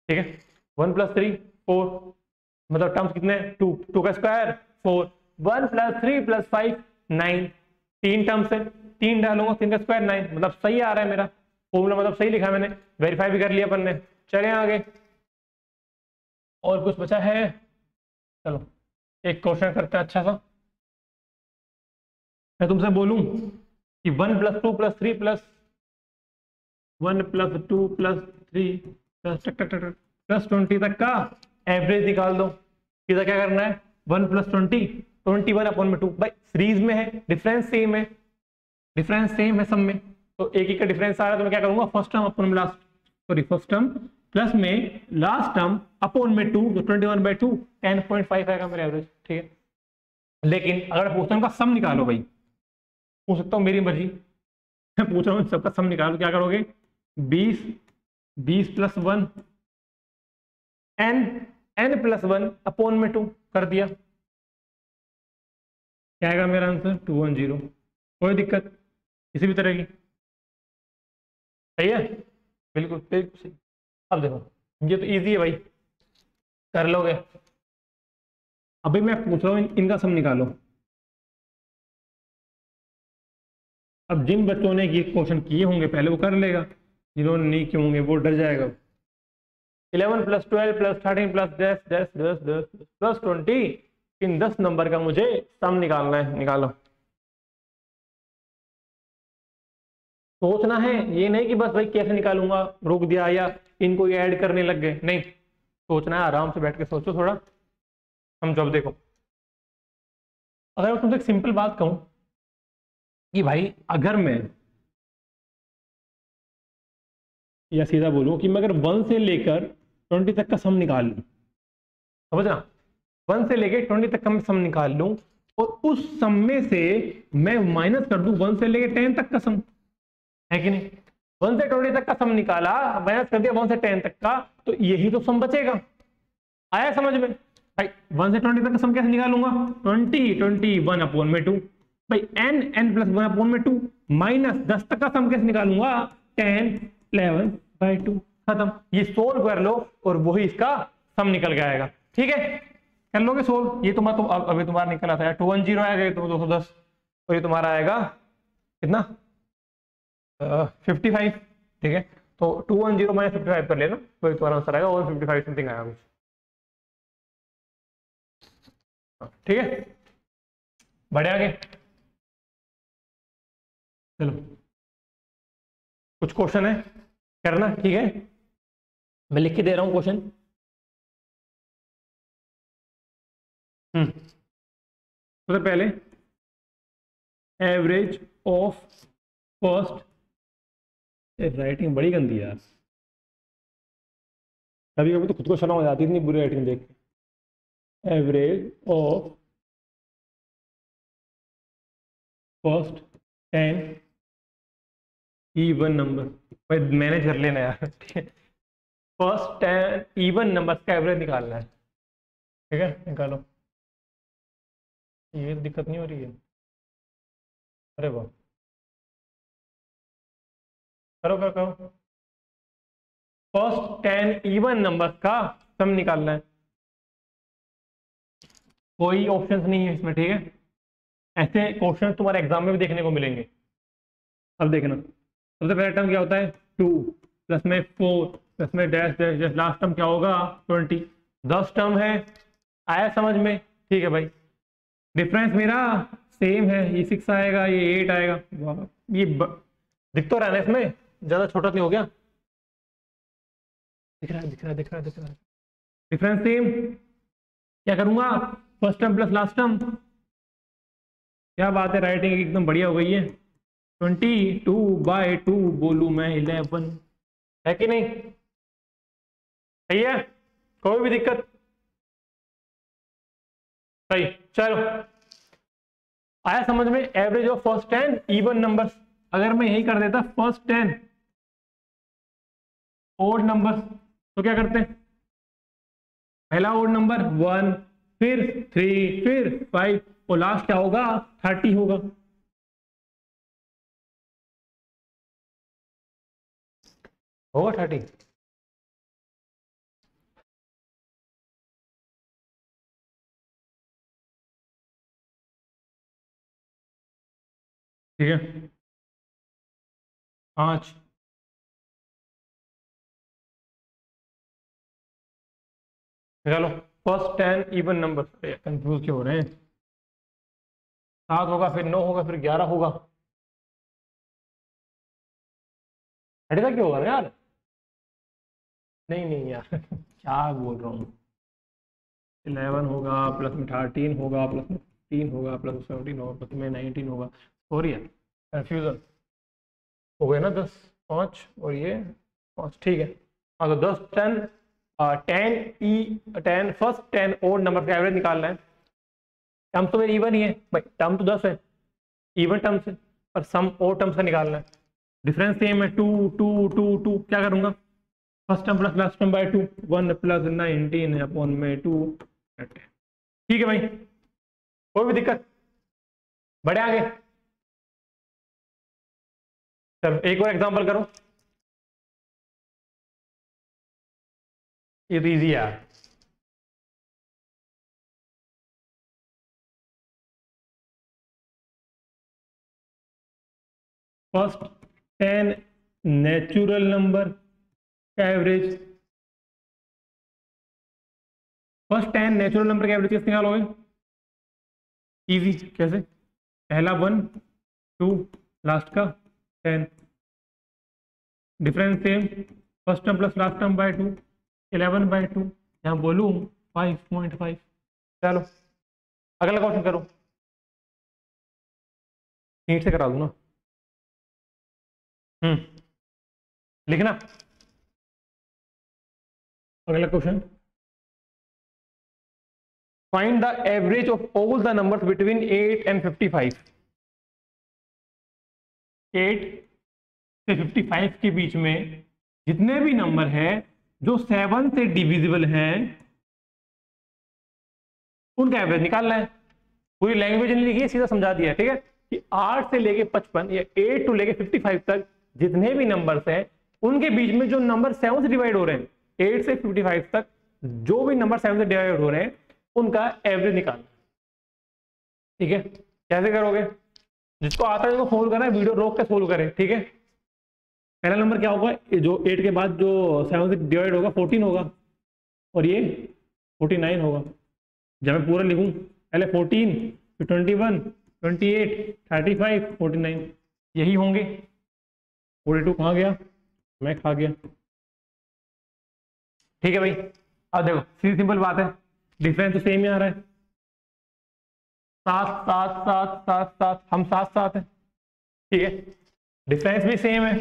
ठीक है? One plus three, four. मतलब टर्म्स कितने? टू। टू का square four one plus three plus five nine तीन टर्म्स है। तीन डालूँगा तीन का स्क्वायर नाइन मतलब सही आ रहा है मेरा। फॉर्मूला मतलब सही लिखा मैंने। वेरीफाई भी कर लिया अपन ने। चले आगे। और कुछ बचा है? चलो, एक क्वेश्चन करते हैं अच्छा सा। मैं तुमसे बोलूँ कि one plus two plus three plus one plus two plus three plus plus twenty तक का एवरेज निकाल दो। किधर क्या करना है? One plus twenty twenty one upon में टू। भाई, सीरीज़ में है डिफरेंस सेम है। डिफरेंस सेम है सब में। तो एक एक का डिफरेंस आ रहा है तो मैं क्या करूँगा? फ़र्स्ट टर्म अपॉन में last sorry first term plus में लास्ट टर्म अपॉन में टू तो twenty one by two ten point five आएगा मेरा एवरेज ठीक है? लेकिन अगर पूछता हूँ सम निकालो भाई। पूछ सकता हूँ, मेरी मर्ज़ी। मैं पूछ रहा हूँ, सबका सम निकालो क्या करोगे? बीस बीस plus one n n plus one upon में टू कर दिया। क्या आएगा मेरा आंसर टू वन ज़ीरो कोई दिक्कत? किसी भी तरह की? सही है? बिल्कुल बिल्कुल सही। अब देखो ये तो इजी है भाई। कर लोगे। अभी मैं पूछ रहा हूँ इन, इनका सम निकालो। अब जिन बच्चों ने ये क्वेश्चन किए होंगे पहले वो कर लेगा। जिन्होंने नहीं किए होंगे, वो डर जाएगा। Eleven plus twelve plus thirteen plus दस दस दस दस प्लस ट्वेंटी, इन दस नंबर का मुझे सम निकालना है, निकालो। सोचना है, ये नहीं कि बस भाई कैसे निकालूँगा, रुक दिया या इनको ये ऐड करने लग गए। नहीं, सोचना है, आराम से बैठ के सोचो थोड़ा। हम जब देखो। अगर मैं तुमसे एक सिंपल बात कहूँ कि भाई, अगर मैं या सीधा बोलूँ कि मैं अगर वन से लेकर ट्वेंटी तक का सम निकाल लूँ समझना वन से लेकर ट्वेंटी तक का मैं सम निकाल लूँ और उस सम में से मैं माइनस कर दूँ, वन से लेकर टेन तक का सम है कि नहीं? वन से ट्वेंटी तक का सम निकाला माइनस कर दिया वन से टेन तक का तो यही तो सम बचेगा। आया समझ में? भाई, वन से ट्वेंटी तक का सम कैसे निकालूँगा? ट्वेंटी ट्वेंटी वन अपॉन में टू भाई n n plus one upon में टू माइनस दस तक का सम कैसे निकालूँगा? टेन इलेवन बाई टू, खत्म। ये सोल्व कर लो और वही इसका सम निकल के आएगा। ठीक है? कर लोगे सोल्व ये तुम्हारा तो अभी तुम्हारा निकल आता है। टू वन ज़ीरो आएगा तो दो सौ दस। और ये तुम्हारा आएगा कितना? फिफ्टी फाइव ठीक है? तो two one zero minus fifty five कर लेना। तो ये तुम्हारा आंसर आएगा और फिफ्टी फाइव समथिंग आएगा कुछ ठीक है? बढ़े आगे। चलो। कुछ क्वेश्चन है? करना, ठीक है? मैं लिख के दे रहा हूँ क्वेश्चन। हम्म। सबसे तो पहले, एवरेज ऑफ़ फ़र्स्ट राइटिंग बड़ी गंदी यार। कभी कभी तो खुद को शर्म हो जाती इतनी बुरी राइटिंग देख average of first ten even number भाई, मैंने कर लेना यार। फ़र्स्ट टेन इवन नंबर का एवरेज निकालना है। ठीक है? निकालो। ये दिक्कत नहीं हो रही है। अरे वाह। करो करो करो। फ़र्स्ट टेन इवन नंबर का सम निकालना है। कोई ऑप्शंस नहीं है इसमें, ठीक है? ऐसे क्वेश्चन तुम्हारे एग्ज़ाम में भी देखने को मिलेंगे। अब देखना। सबसे पहला टर्म क्या होता है? टू प्लस में फोर प्लस में dash dash dash last term क्या होगा? ट्वेंटी दस टर्म है। आया समझ में? ठीक है भाई। डिफरेंस मेरा सेम है। ये सिक्स आएगा, ये एट आएगा। ये दिख तो रहा है इसमें? ज़्यादा छोटा नहीं हो गया? दिख रहा है, दिख रहा है, दिख रहा है, दिख रहा है। डिफरेंस सेम क्या करूँगा? First term plus last term क्या बात है? राइटिंग एकदम बढ़िया हो गई है। ट्वेंटी टू बाई टू बोलू मैं इलेवन। है कि नहीं? सही है? कोई भी दिक्कत? सही। चलो। आया समझ में? Average of first ten even numbers अगर मैं यही कर देता फ़र्स्ट टेन ओड नंबर्स तो क्या करते हैं? पहला ओड नंबर वन फिर थ्री फिर फाइव और लास्ट क्या होगा? थर्टी होगा। होगा थर्टी ठीक है? पाँच। चलो first ten even number confuse क्यों हो रहे हैं? सात होगा, फिर नौ होगा, फिर ग्यारह होगा। हटेगा क्यों होगा यार? नहीं नहीं यार। क्या बोल रहा हूँ? इलेवन होगा, प्लस में थर्टीन होगा, प्लस में फिफ्टीन होगा, प्लस में सेवनटीन होगा, प्लस में नाइनटीन होगा। सॉरी यार कन्फ्यूज़न हो गए ना दस, पाँच और ये पाँच, ठीक है। हाँ तो दस टेन टेन ई टेन फ़र्स्ट टेन और नंबर का एवरेज निकालना है। टर्म तो मेरी इवन ही है। भाई टर्म तो दस है। इवन टर्म्स से पर सम और टर्म्स का निकालना है। डिफरेंस सेम है टू टू टू टू क्या करूँगा? First term plus last term by two one plus nineteen upon में टू ठीक है भाई? कोई भी दिक्कत? बढ़े आगे। चलो, एक और एग्जांपल करो। ये तो ईजी है। First ten natural number average first ten natural number का एवरेज कैसे निकालोगे? इजी कैसे? पहला वन टू लास्ट का ten difference same first term plus last term by two eleven by two यहाँ बोलूँ फाइव पॉइंट फाइव चलो, अगला क्वेश्चन करो। नीट से करा दूँ ना? हम्म लिखना? अगला question find the average of all the numbers between eight and fifty five eight से फिफ्टी फाइव के बीच में जितने भी नंबर हैं, जो सेवन से डिविजिबल हैं, उनका एवरेज निकालना है। पूरी लैंग्वेज नहीं लिखी सीधा समझा दिया ठीक है? कि आठ से लेके पचपन, या एट टू लेके फिफ्टी फाइव तक जितने भी नंबर्स हैं, उनके बीच में जो नंबर सेवन से डिवाइड हो रहे हैं एट से फिफ्टी फाइव तक जो भी नंबर सेवन से डिवाइड हो रहे हैं, उनका एवरेज निकालना ठीक है? कैसे करोगे? जिसको आता है उसको सोल्व करना है वीडियो रोक के सोल्व करें, ठीक है? पहला नंबर क्या होगा? जो एट के बाद जो सेवन से डिवाइड होगा फोर्टीन होगा। और ये फोर्टी नाइन होगा। जब मैं पूरा लिखूं, पहले फोर्टीन फिर twenty one twenty eight thirty five forty nine यही होंगे। फोर्टी टू कहाँ गया? मैं खा गया। ठीक है भाई। अब देखो सीधी सिंपल बात है। डिफरेंस तो सेम ही आ रहा है। सात सात सात सात सात, हम सात सात है। ठीक है। डिफरेंस भी सेम है।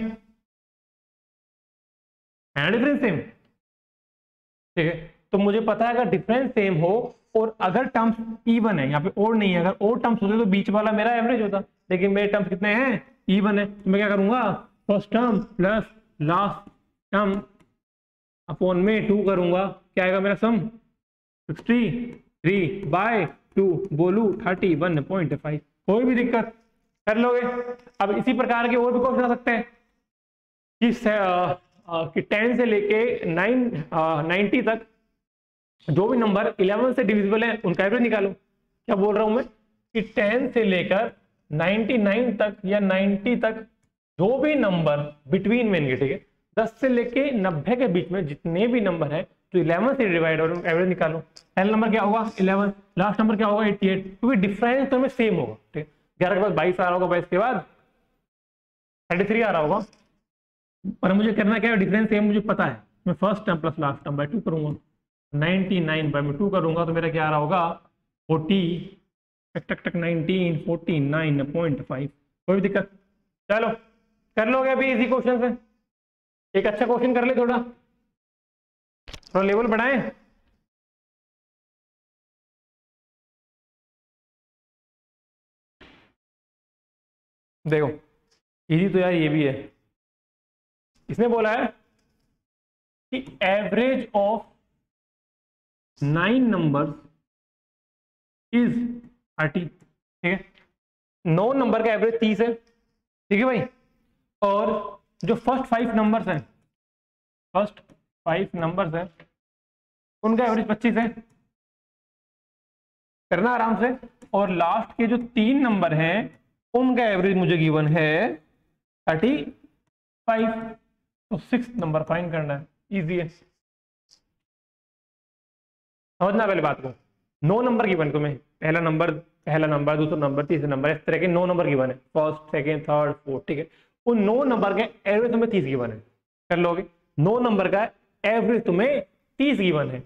है डिफरेंस सेम ठीक है। तो मुझे पता है अगर डिफरेंस सेम हो और अगर टर्म्स इवन है, यहाँ पे और नहीं है, अगर और टर्म्स होते तो बीच वाला मेरा एवरेज होता। लेकिन मेरे टर्म्स कितने हैं? इवन है। तो मैं क्या करूँगा? First term plus last term upon में टू करूँगा। क्या आएगा मेरा sum sixty three by two बोलू थर्टी वन पॉइंट फाइव कोई भी दिक्कत कर लोगे। अब इसी प्रकार के और भी क्वेश्चन आ सकते हैं। कि कि टेन से लेके नाइन नाइन्टी तक जो भी नंबर इलेवन से डिविजिबल है, उनका एवरेज निकालो। क्या बोल रहा हूँ मैं? कि टेन से लेकर नाइनटी नाइन तक या नाइन्टी तक जो भी नंबर बिटवीन में ठीक है? दस से लेके नब्बे के बीच में जितने भी नंबर है तो इलेवन से डिवाइड और एवरेज निकालो। पहला नंबर क्या होगा? इलेवन लास्ट नंबर क्या होगा? एट्टी एट क्योंकि डिफरेंस तो हमें सेम होगा, ठीक है? ग्यारह के बाद बाईस आ रहा होगा, बाईस के बाद थर्टी थ्री आ रहा होगा। पर मुझे करना क्या है? डिफरेंस सेम मुझे पता है। मैं first term plus last term by two करूँगा। नाइनटी नाइन बाई मैं टू करूँगा तो मेरा क्या आ रहा होगा? फोर्टी टक टक टक nineteen forty nine point five कोई दिक्कत? चलो, कर लोगे अभी इजी क्वेश्चन से एक अच्छा क्वेश्चन कर ले थोड़ा। थोड़ा लेवल बढ़ाएँ। देखो इजी तो यार ये भी है। इसने बोला है कि average of nine number is thirty ठीक है? नौ नंबर का एवरेज तीस है। ठीक है भाई? और जो फ़र्स्ट फाइव नंबर्स हैं फ़र्स्ट फाइव नंबर्स हैं, उनका एवरेज पच्चीस है। करना आराम से। और लास्ट के जो तीन नंबर हैं, उनका एवरेज मुझे गिवन है थर्टी फाइव तो सिक्स नंबर फाइन करना है। इजी है। समझना पहले बात को। नौ नंबर गिवन तुम्हें पहला नंबर पहला नंबर दूसरा नंबर तीसरा नंबर इस तरह के नौ नंबर गिवन है। फ़र्स्ट सेकेंड थर्ड फोर्थ ठीक है। उन नौ नंबर का एवरेज तुम्हें तीस गिवन है कर लोगे? नौ नंबर का एवरेज तुम्हें तीस गिवन है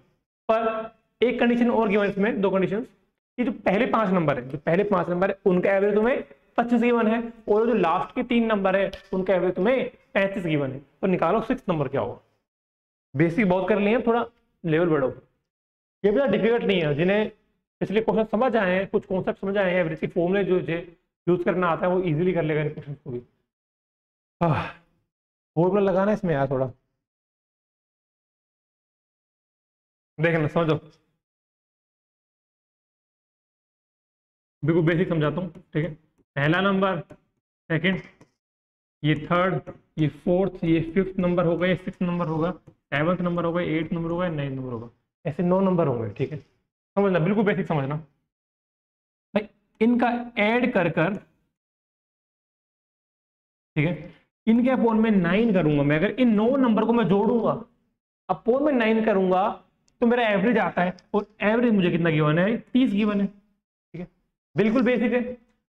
पर एक कंडीशन और गिवन इसमें, दो कंडीशन कि जो पहले पाँच नंबर है, जो पहले पाँच नंबर है, उनका एवरेज तुम्हें पच्चीस गिवन है और जो लास्ट के तीन नंबर है, उनका एवरेज तुम्हें पैंतीस गिवन है तो निकालो सिक्स नंबर क्या होगा। बेसिक बहुत कर लिए थोड़ा लेवल बढ़ो। ये भी डिफ़िकल्ट नहीं है, जिन्हें पिछले क्वेश्चन समझ आए हैं, कुछ कॉन्सेप्ट समझ आए हैं एवरेज की फॉर्मूले जो यूज़ करना आता है, वो इजीली कर लेगा इन क्वेश्चन को भी। फॉर्मूला लगाना इसमें यार थोड़ा। देखना, समझो। बिल्कुल बेसिक समझाता हूँ, ठीक है? पहला नंबर सेकंड ये थर्ड ये फोर्थ ये फिफ्थ नंबर होगा ये सिक्स नंबर होगा सेवन्थ नंबर होगा एट नंबर होगा नाइन्थ नंबर होगा। ऐसे नौ नंबर होंगे, ठीक है? समझना, बिल्कुल बेसिक समझना। भाई, इनका ऐड कर कर, ठीक है? इनके अपोन में नाइन करूँगा मैं। अगर इन नौ नंबर को मैं जोड़ूँगा अपोन में नाइन करूँगा तो मेरा एवरेज आता है। और एवरेज मुझे कितना गिवन है? तीस गिवन है। ठीक है? बिल्कुल बेसिक है।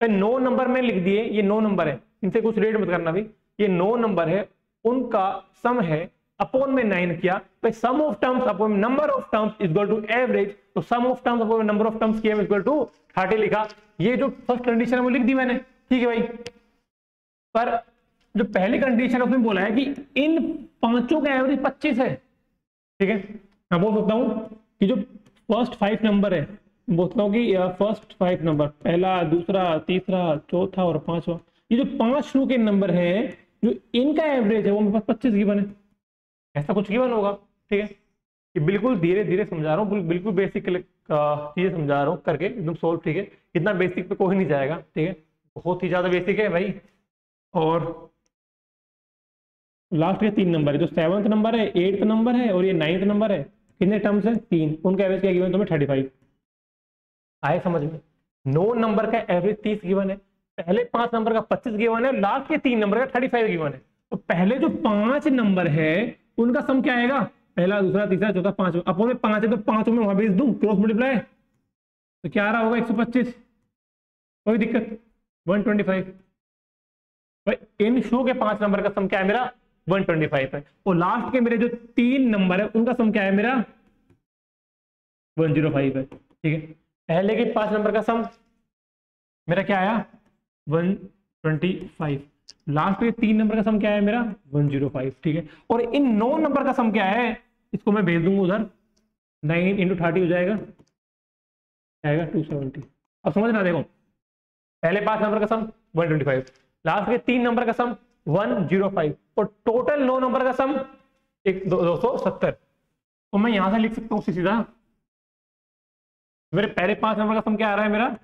तो नौ नंबर में लिख दिए, ये नौ नंबर है। इनसे कुछ रेट मत करना भी ये नौ नंबर है, उनका सम है अपॉन में नाइन किया। तो sum of terms upon number of terms is equal to average तो sum of terms upon number of terms किया इक्वल टू थर्टी लिखा। ये जो फ़र्स्ट कंडीशन है, वो लिख दी मैंने। ठीक है भाई? पर जो पहली कंडीशन उसमें बोला है कि इन पाँचों का एवरेज 25 है। ठीक है? मैं बोल सकता हूँ कि जो फ़र्स्ट फाइव नंबर है बोलता हूँ कि फ़र्स्ट फाइव नंबर पहला, दूसरा, तीसरा, चौथा और पांचवा, ये जो पाँच रो के नंबर है, जो इनका एवरेज है, वो मेरे पास पच्चीस गिवन है ऐसा कुछ गिवन होगा, ठीक है? कि बिल्कुल धीरे धीरे समझा रहा हूँ, बिल्कुल बेसिक चीज़ें समझा रहा हूँ करके, एकदम सोल्व ठीक है। इतना बेसिक पे कोई नहीं जाएगा, ठीक है? बहुत ही ज़्यादा बेसिक है भाई। और लास्ट के तीन नंबर है, जो सेवंथ नंबर है एट्थ नंबर है और ये नाइन्थ नंबर है, कितने टर्म्स है? तीन। उनका एवरेज क्या गिवन तुम्हें? थर्टी फाइव आए समझ में? नौ नंबर का एवरेज तीस गिवन है, पहले पाँच नंबर का पच्चीस गिवन है लास्ट के तीन नंबर का थर्टी फाइव गिवन है। तो पहले जो पाँच नंबर है, उनका सम क्या आएगा? पहला, दूसरा, तीसरा, चौथा पाँच अपो में पाँच है तो पाँचों में वहाँ भेज दू क्रॉस मल्टीप्लाई तो क्या आ रहा होगा? एक सौ पच्चीस। कोई दिक्कत? वन ट्वेंटी फाइव भाई, इन शो के पाँच नंबर का सम क्या है मेरा? 125 है। और लास्ट के मेरे जो तीन नंबर है, उनका सम क्या है मेरा? 105 है। ठीक है? पहले के पाँच नंबर का सम मेरा क्या आया? 125 लास्ट के तीन नंबर का सम क्या है मेरा? 105 ठीक है? और इन नौ नंबर का सम क्या है? इसको मैं भेज दूँगा उधर। नाइन इंटू थर्टी हो जाएगा। आएगा टू सेवेंटी अब समझना देखो? पहले पाँच नंबर का सम 125 लास्ट के तीन नंबर का सम 105 और टोटल नौ नंबर का सम एक दो, दो सौ सत्तर। तो मैं यहाँ से लिख सकता हूँ सीधा। मेरे पहले पाँच नंबर का सम क्या आ रहा है मेरा?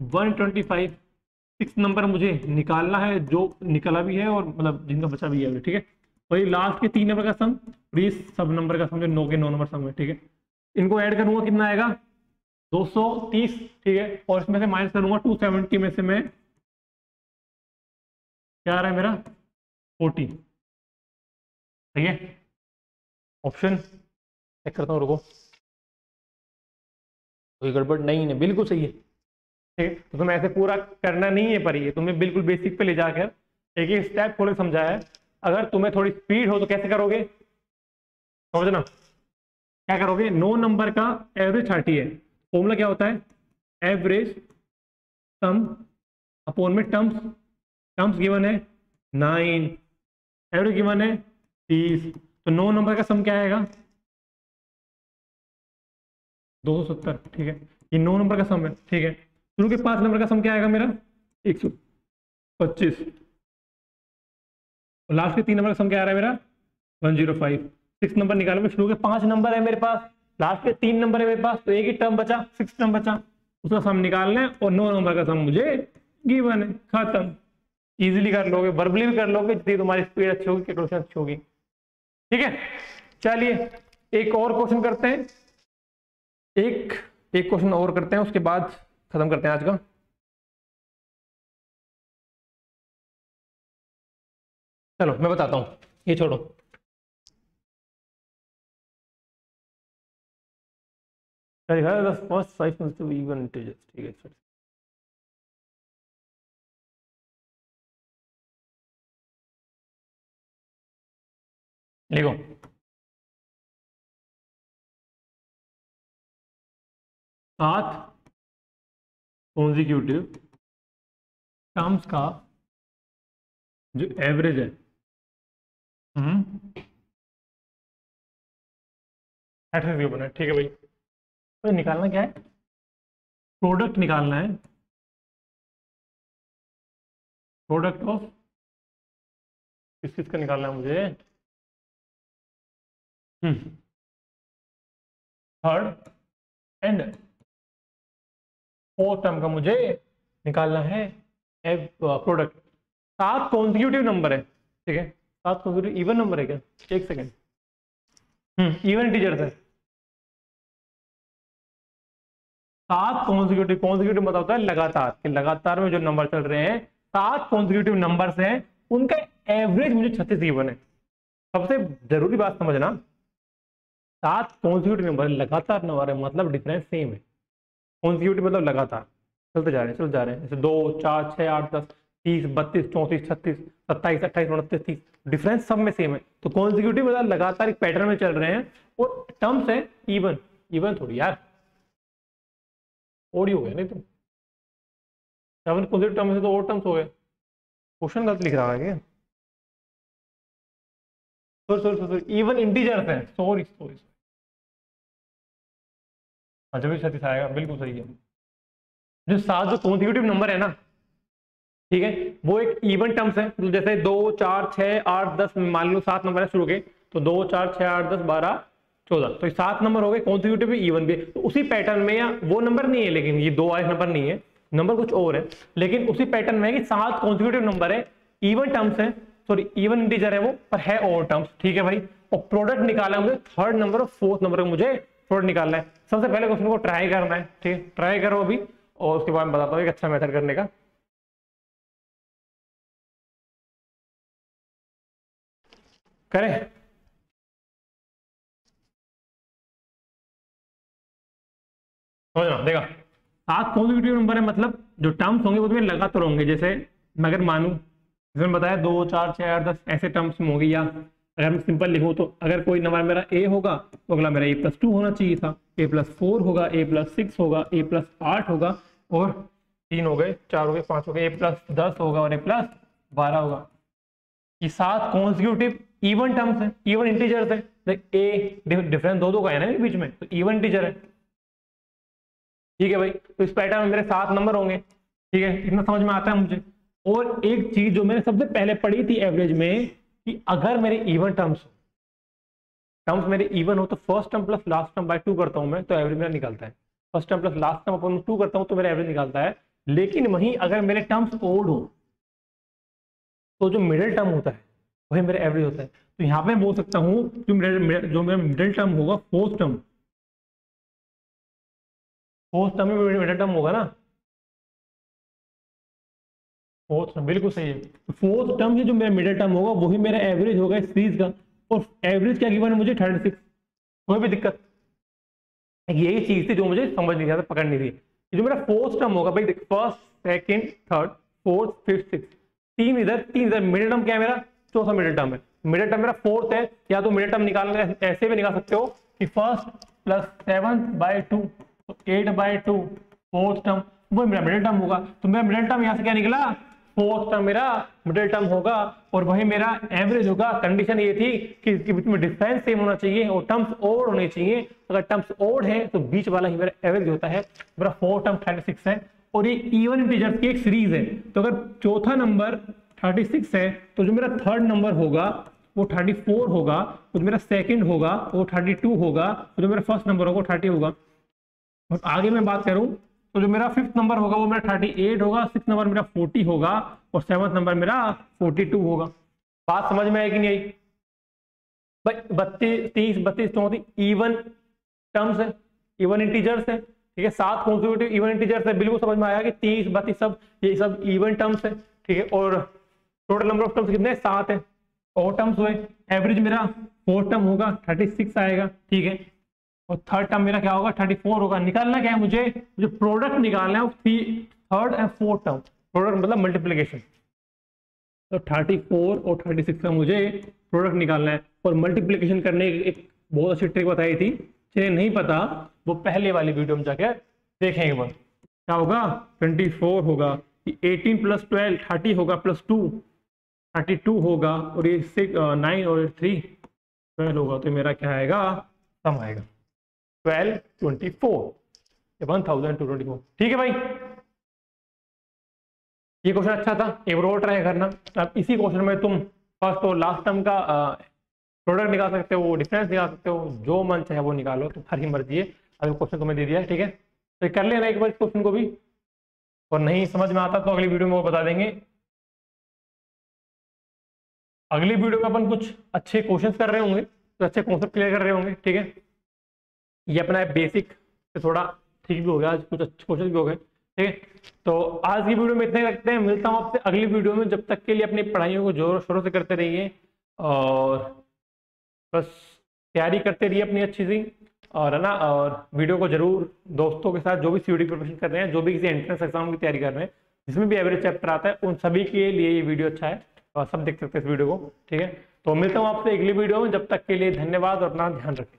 125 सिक्स नंबर मुझे निकालना है जो निकला भी है और मतलब जिनका बचा भी है ठीक है? और ये लास्ट के तीन नंबर का सम और ये सब नंबर का सम जो नौ के नौ नंबर सम है ठीक है? इनको ऐड करूँगा कितना आएगा? 230 ठीक है? और इसमें से माइनस करूँगा 270 में से मैं क्या आ रहा है मेरा? फोर्टी ठीक है? ऑप्शन चेक करता हूँ, रुको। कोई गड़बड़ नहीं है, बिल्कुल सही है। ठीक है तो तुम्हें ऐसे पूरा करना नहीं है पर ये, तुम्हें बिल्कुल बेसिक पे ले जाकर एक एक स्टेप खोल समझाया है। अगर तुम्हें थोड़ी स्पीड हो तो कैसे करोगे? समझना क्या करोगे? नो नंबर का एवरेज थर्टी है। फॉर्मूला क्या होता है? एवरेज सम अपोन में टर्म्स टर्म्स गिवन है नाइन एवरेज गिवन है, तीस. तो नौ नंबर का सम क्या आएगा? दो सौ सत्तर, ठीक है? ये नौ नंबर का सम है, ठीक है? शुरू के पाँच नंबर का सम क्या आएगा मेरा? एक सौ पच्चीस. लास्ट के तीन नंबर का सम क्या आ रहा है मेरा? One zero five six number निकालो मैं शुरू के पाँच नंबर है मेरे पास. लास्ट के तीन नंबर है मेरे पास तो एक ही टर्म बचा सिक्स टर्म बचा. उसका सम निकालना है और नौ नंबर का सम मुझे गिवन है. खत्म. इजीली कर लोगे वर्बली भी कर लोगे, जितनी तुम्हारी स्पीड अच्छी होगी कैलकुलेशन अच्छी होगी। ठीक है? चलिए, एक और क्वेश्चन करते हैं। एक एक क्वेश्चन और करते हैं, उसके बाद खत्म करते हैं आज का। चलो, मैं बताता हूँ। ये छोड़ो। ठीक है लिखो। सात कॉन्जिक्यूटिव टर्म्स का जो एवरेज है। हम्म। बना ठीक है भाई। तो निकालना क्या है? प्रोडक्ट निकालना है। प्रोडक्ट ऑफ़ किस किस का निकालना है मुझे? थर्ड एंड फोर्थ टर्म का मुझे निकालना है प्रोडक्ट सात कॉन्सिक्यूटिव नंबर है, ठीक है? सात कॉन्सिक्यूटिव इवन नंबर है क्या? एक सेकेंड इवन टीचर है सात कॉन्सिक्यूटिव कॉन्सिक्यूटिव मतलब होता है लगातार, कि लगातार में जो नंबर चल रहे हैं, सात कॉन्सिक्यूटिव नंबर्स हैं, उनका एवरेज मुझे छत्तीस इवन है। सबसे ज़रूरी बात समझना सात कॉन्सिक्यूटिव नंबर लगातार नंबर है मतलब डिफरेंस सेम है। कॉन्सिक्यूटिव मतलब लगातार। चलते जा रहे हैं, चलते जा रहे हैं। जैसे दो, चार छः आठ, दस, तीस, बत्तीस, चौंतीस, छत्तीस, सत्ताईस, अट्ठाईस, उनतीस, तीस डिफरेंस सब में सेम है। तो कॉन्सिक्यूटिव मतलब लगातार एक पैटर्न में चल रहे हैं और टर्म्स है इवन इवन थोड़ी यार। और ही हो गया नहीं तो। सेवन कॉन्सिक्यूटिव टर्म्स है तो और टर्म्स हो गए। क्वेश्चन गलत लिख रहा है क्या? Sorry sorry sorry even integers हैं। सॉरी सॉरी अच्छा भी छत्तीस आएगा, बिल्कुल सही है। जो सात, जो कॉन्सिक्यूटिव नंबर है ना, ठीक है, वो एक इवन टर्म्स है। तो जैसे दो, चार छः आठ, दस, मान लो सात नंबर है, शुरू के तो दो, चार छः आठ, दस, बारह, चौदह। तो सात नंबर हो गए कॉन्सिक्यूटिव भी इवन भी। तो उसी पैटर्न में या वो नंबर नहीं है, लेकिन ये दो वाले नंबर नहीं है नंबर कुछ और है। लेकिन उसी पैटर्न में है कि सात कॉन्सिक्यूटिव नंबर है इवन टर्म्स है सॉरी इवन इंटीजर है वो, पर है और टर्म्स ठीक है भाई? और प्रोडक्ट निकाला मुझे थर्ड नंबर और फोर्थ नंबर का मुझे प्रोडक्ट निकालना है। सबसे पहले क्वेश्चन को ट्राई करना है, ठीक? है ट्राई करो अभी, और उसके बाद में बताता हूँ एक अच्छा मेथड करने का। करें? देखा? सात कॉन्सिक्यूटिव नंबर है? मतलब जो टर्म्स होंगे वो तुम्हें लगातार होंगे, जैसे मैं अगर मानूं, जैसे बताया दो, चार, छह, आठ, दस, ऐसे टर्म्स में होंगे, या अगर मैं सिंपल लिखूं तो अगर कोई नंबर मेरा ए होगा तो अगला मेरा ए प्लस टू होना चाहिए था। ए प्लस फोर होगा ए प्लस सिक्स होगा ए प्लस आठ होगा और तीन हो गए, चार हो गए, पाँच हो गए ए प्लस दस होगा और ए प्लस बारह होगा। ये सात कॉन्सिक्यूटिव इवन टर्म्स है इवन इंटीजर्स है। ए डिफरेंस दो दो का है ना बीच में तो इवन इंटीजर है। ठीक है भाई तो इस पैटर्न में मेरे सात नंबर होंगे। ठीक है, इतना समझ में आता है मुझे। और एक चीज़ जो मैंने सबसे पहले पढ़ी थी एवरेज में कि अगर मेरे इवन टर्म्स टर्म्स मेरे इवन हो तो first term plus last term by two करता हूँ मैं तो एवरेज मेरा निकलता है। First term plus last term upon two करता हूँ तो मेरा एवरेज निकलता है। लेकिन वहीं अगर मेरे टर्म्स ओड हो तो जो मिडिल टर्म होता है, वही मेरा एवरेज होता है। तो यहाँ पे बोल सकता हूँ, जो मेरा जो मेरा मिडिल टर्म होगा फोर्थ टर्म फोर्थ टर्म में मिडिल टर्म होगा ना? फोर्थ टर्म बिल्कुल सही है। फोर्थ टर्म ही जो मेरा मिडिल टर्म होगा, वही मेरा एवरेज होगा इस सीरीज़ का। और एवरेज क्या गिवन है मुझे? थर्टी सिक्स कोई भी दिक्कत। यही चीज़ थी जो मुझे समझ नहीं आता पकड़ नहीं थी जो मेरा फोर्थ टर्म होगा, भाई first second third fourth fifth six तीन इधर तीन इधर। मिडिल टर्म क्या है मेरा? चौथा मिडिल टर्म है। मिडिल टर्म मेरा फोर्थ है। या तो मिडिल टर्म निकालने ऐसे भी निकाल सकते हो कि first plus seven by two eight by two fourth term वो मेरा मिडिल टर्म होगा। तो मेरा मिडिल टर्म यहाँ से क्या निकला? फोर्थ टर्म मेरा मिडिल टर्म होगा, और वही मेरा एवरेज होगा। कंडीशन ये थी कि इसके बीच में डिफरेंस सेम होना चाहिए, और टर्म्स ओड होने चाहिए। अगर टर्म्स ओड है तो बीच वाला ही मेरा एवरेज होता है। मेरा फोर टर्म थर्टी सिक्स है, और ये इवन इंटीजर्स की एक सीरीज़ है। तो अगर चौथा नंबर थर्टी सिक्स है तो जो मेरा थर्ड नंबर होगा, वो थर्टी फोर होगा, और जो मेरा सेकंड होगा, वो थर्टी टू होगा जो मेरा फ़र्स्ट नंबर होगा, वो थर्टी होगा। और आगे मैं बात करूँ तो जो मेरा फिफ्थ नंबर होगा, वो मेरा थर्टी एट होगा सिक्स नंबर मेरा फोर्टी होगा, और सेवंथ नंबर मेरा फोर्टी टू होगा। बात समझ में आएगी नहीं आई? बत्तीस, तीस, बत्तीस, चौंतीस इवन टर्म्स है इवन इंटीजर्स है, ठीक है? सात कॉन्सिक्यूटिव इवन इंटीजर्स है, बिल्कुल समझ में आया कि तीस, बत्तीस सब, ये सब इवन टर्म्स है, ठीक है? और टोटल नंबर ऑफ़ टर्म्स कितने सात है। और टर्म्स हुए एवरेज मेरा फोर टर्म होगा थर्टी सिक्स आएगा, ठीक है? और थर्ड टर्म मेरा क्या होगा? थर्टी फोर होगा। निकालना क्या है मुझे? मुझे प्रोडक्ट निकालना है three third and fourth term product मतलब मल्टीप्लीकेशन तो थर्टी फोर और थर्टी सिक्स का मुझे प्रोडक्ट निकालना है। और मल्टीप्लीकेशन करने की एक बहुत अच्छी ट्रिक बताई थी। जिन्हें नहीं पता, वो पहले वाली वीडियो में जाकर देखेंगे वो। क्या होगा? ट्वेंटी फोर होगा। एटीन प्लस ट्वेल्व थर्टी होगा प्लस टू थर्टी टू होगा और ये सिक्स नाइन और थ्री ट्वेल्व होगा तो मेरा क्या आएगा? सम आएगा। Twelve twenty four one thousand two twenty four ठीक है भाई? ये क्वेश्चन अच्छा था। एक रोड ट्राई करना। अब इसी क्वेश्चन में तुम फ़र्स्ट और लास्ट टर्म का प्रोडक्ट निकाल सकते हो डिफरेंस निकाल सकते हो, जो मन चाहे वो निकालो तुम्हारी मर्ज़ी है। अभी क्वेश्चन तुम्हें दे दिया है, ठीक है? तो कर लेना एक बार इस क्वेश्चन को भी। और नहीं समझ में आता तो अगली वीडियो में वो बता देंगे। अगली वीडियो में अपन कुछ अच्छे क्वेश्चंस कर रहे होंगे तो अच्छे कॉन्सेप्ट क्लियर कर रहे होंगे, ठीक है? ये अपना बेसिक से थोड़ा ठीक भी हो गया, आज कुछ अच्छे क्वेश्चन भी हो गए, ठीक है? तो आज की वीडियो में इतने रखते हैं। मिलता हूँ आपसे अगली वीडियो में, जब तक के लिए अपनी पढ़ाइयों को जोरों शोरों से करते रहिए और बस तैयारी करते रहिए अपनी अच्छी सी और, है ना? और वीडियो को ज़रूर दोस्तों के साथ जो भी सी प्रिपरेशन कर रहे हैं, जो भी किसी एंट्रेंस एग्ज़ाम की तैयारी कर रहे हैं, जिसमें भी एवरेज चैप्टर आता है, उन सभी के लिए ये वीडियो अच्छा है और सब देख सकते हैं इस वीडियो को, ठीक है? तो मिलता हूँ आपसे अगली वीडियो में, जब तक के लिए धन्यवाद और अपना ध्यान रखें।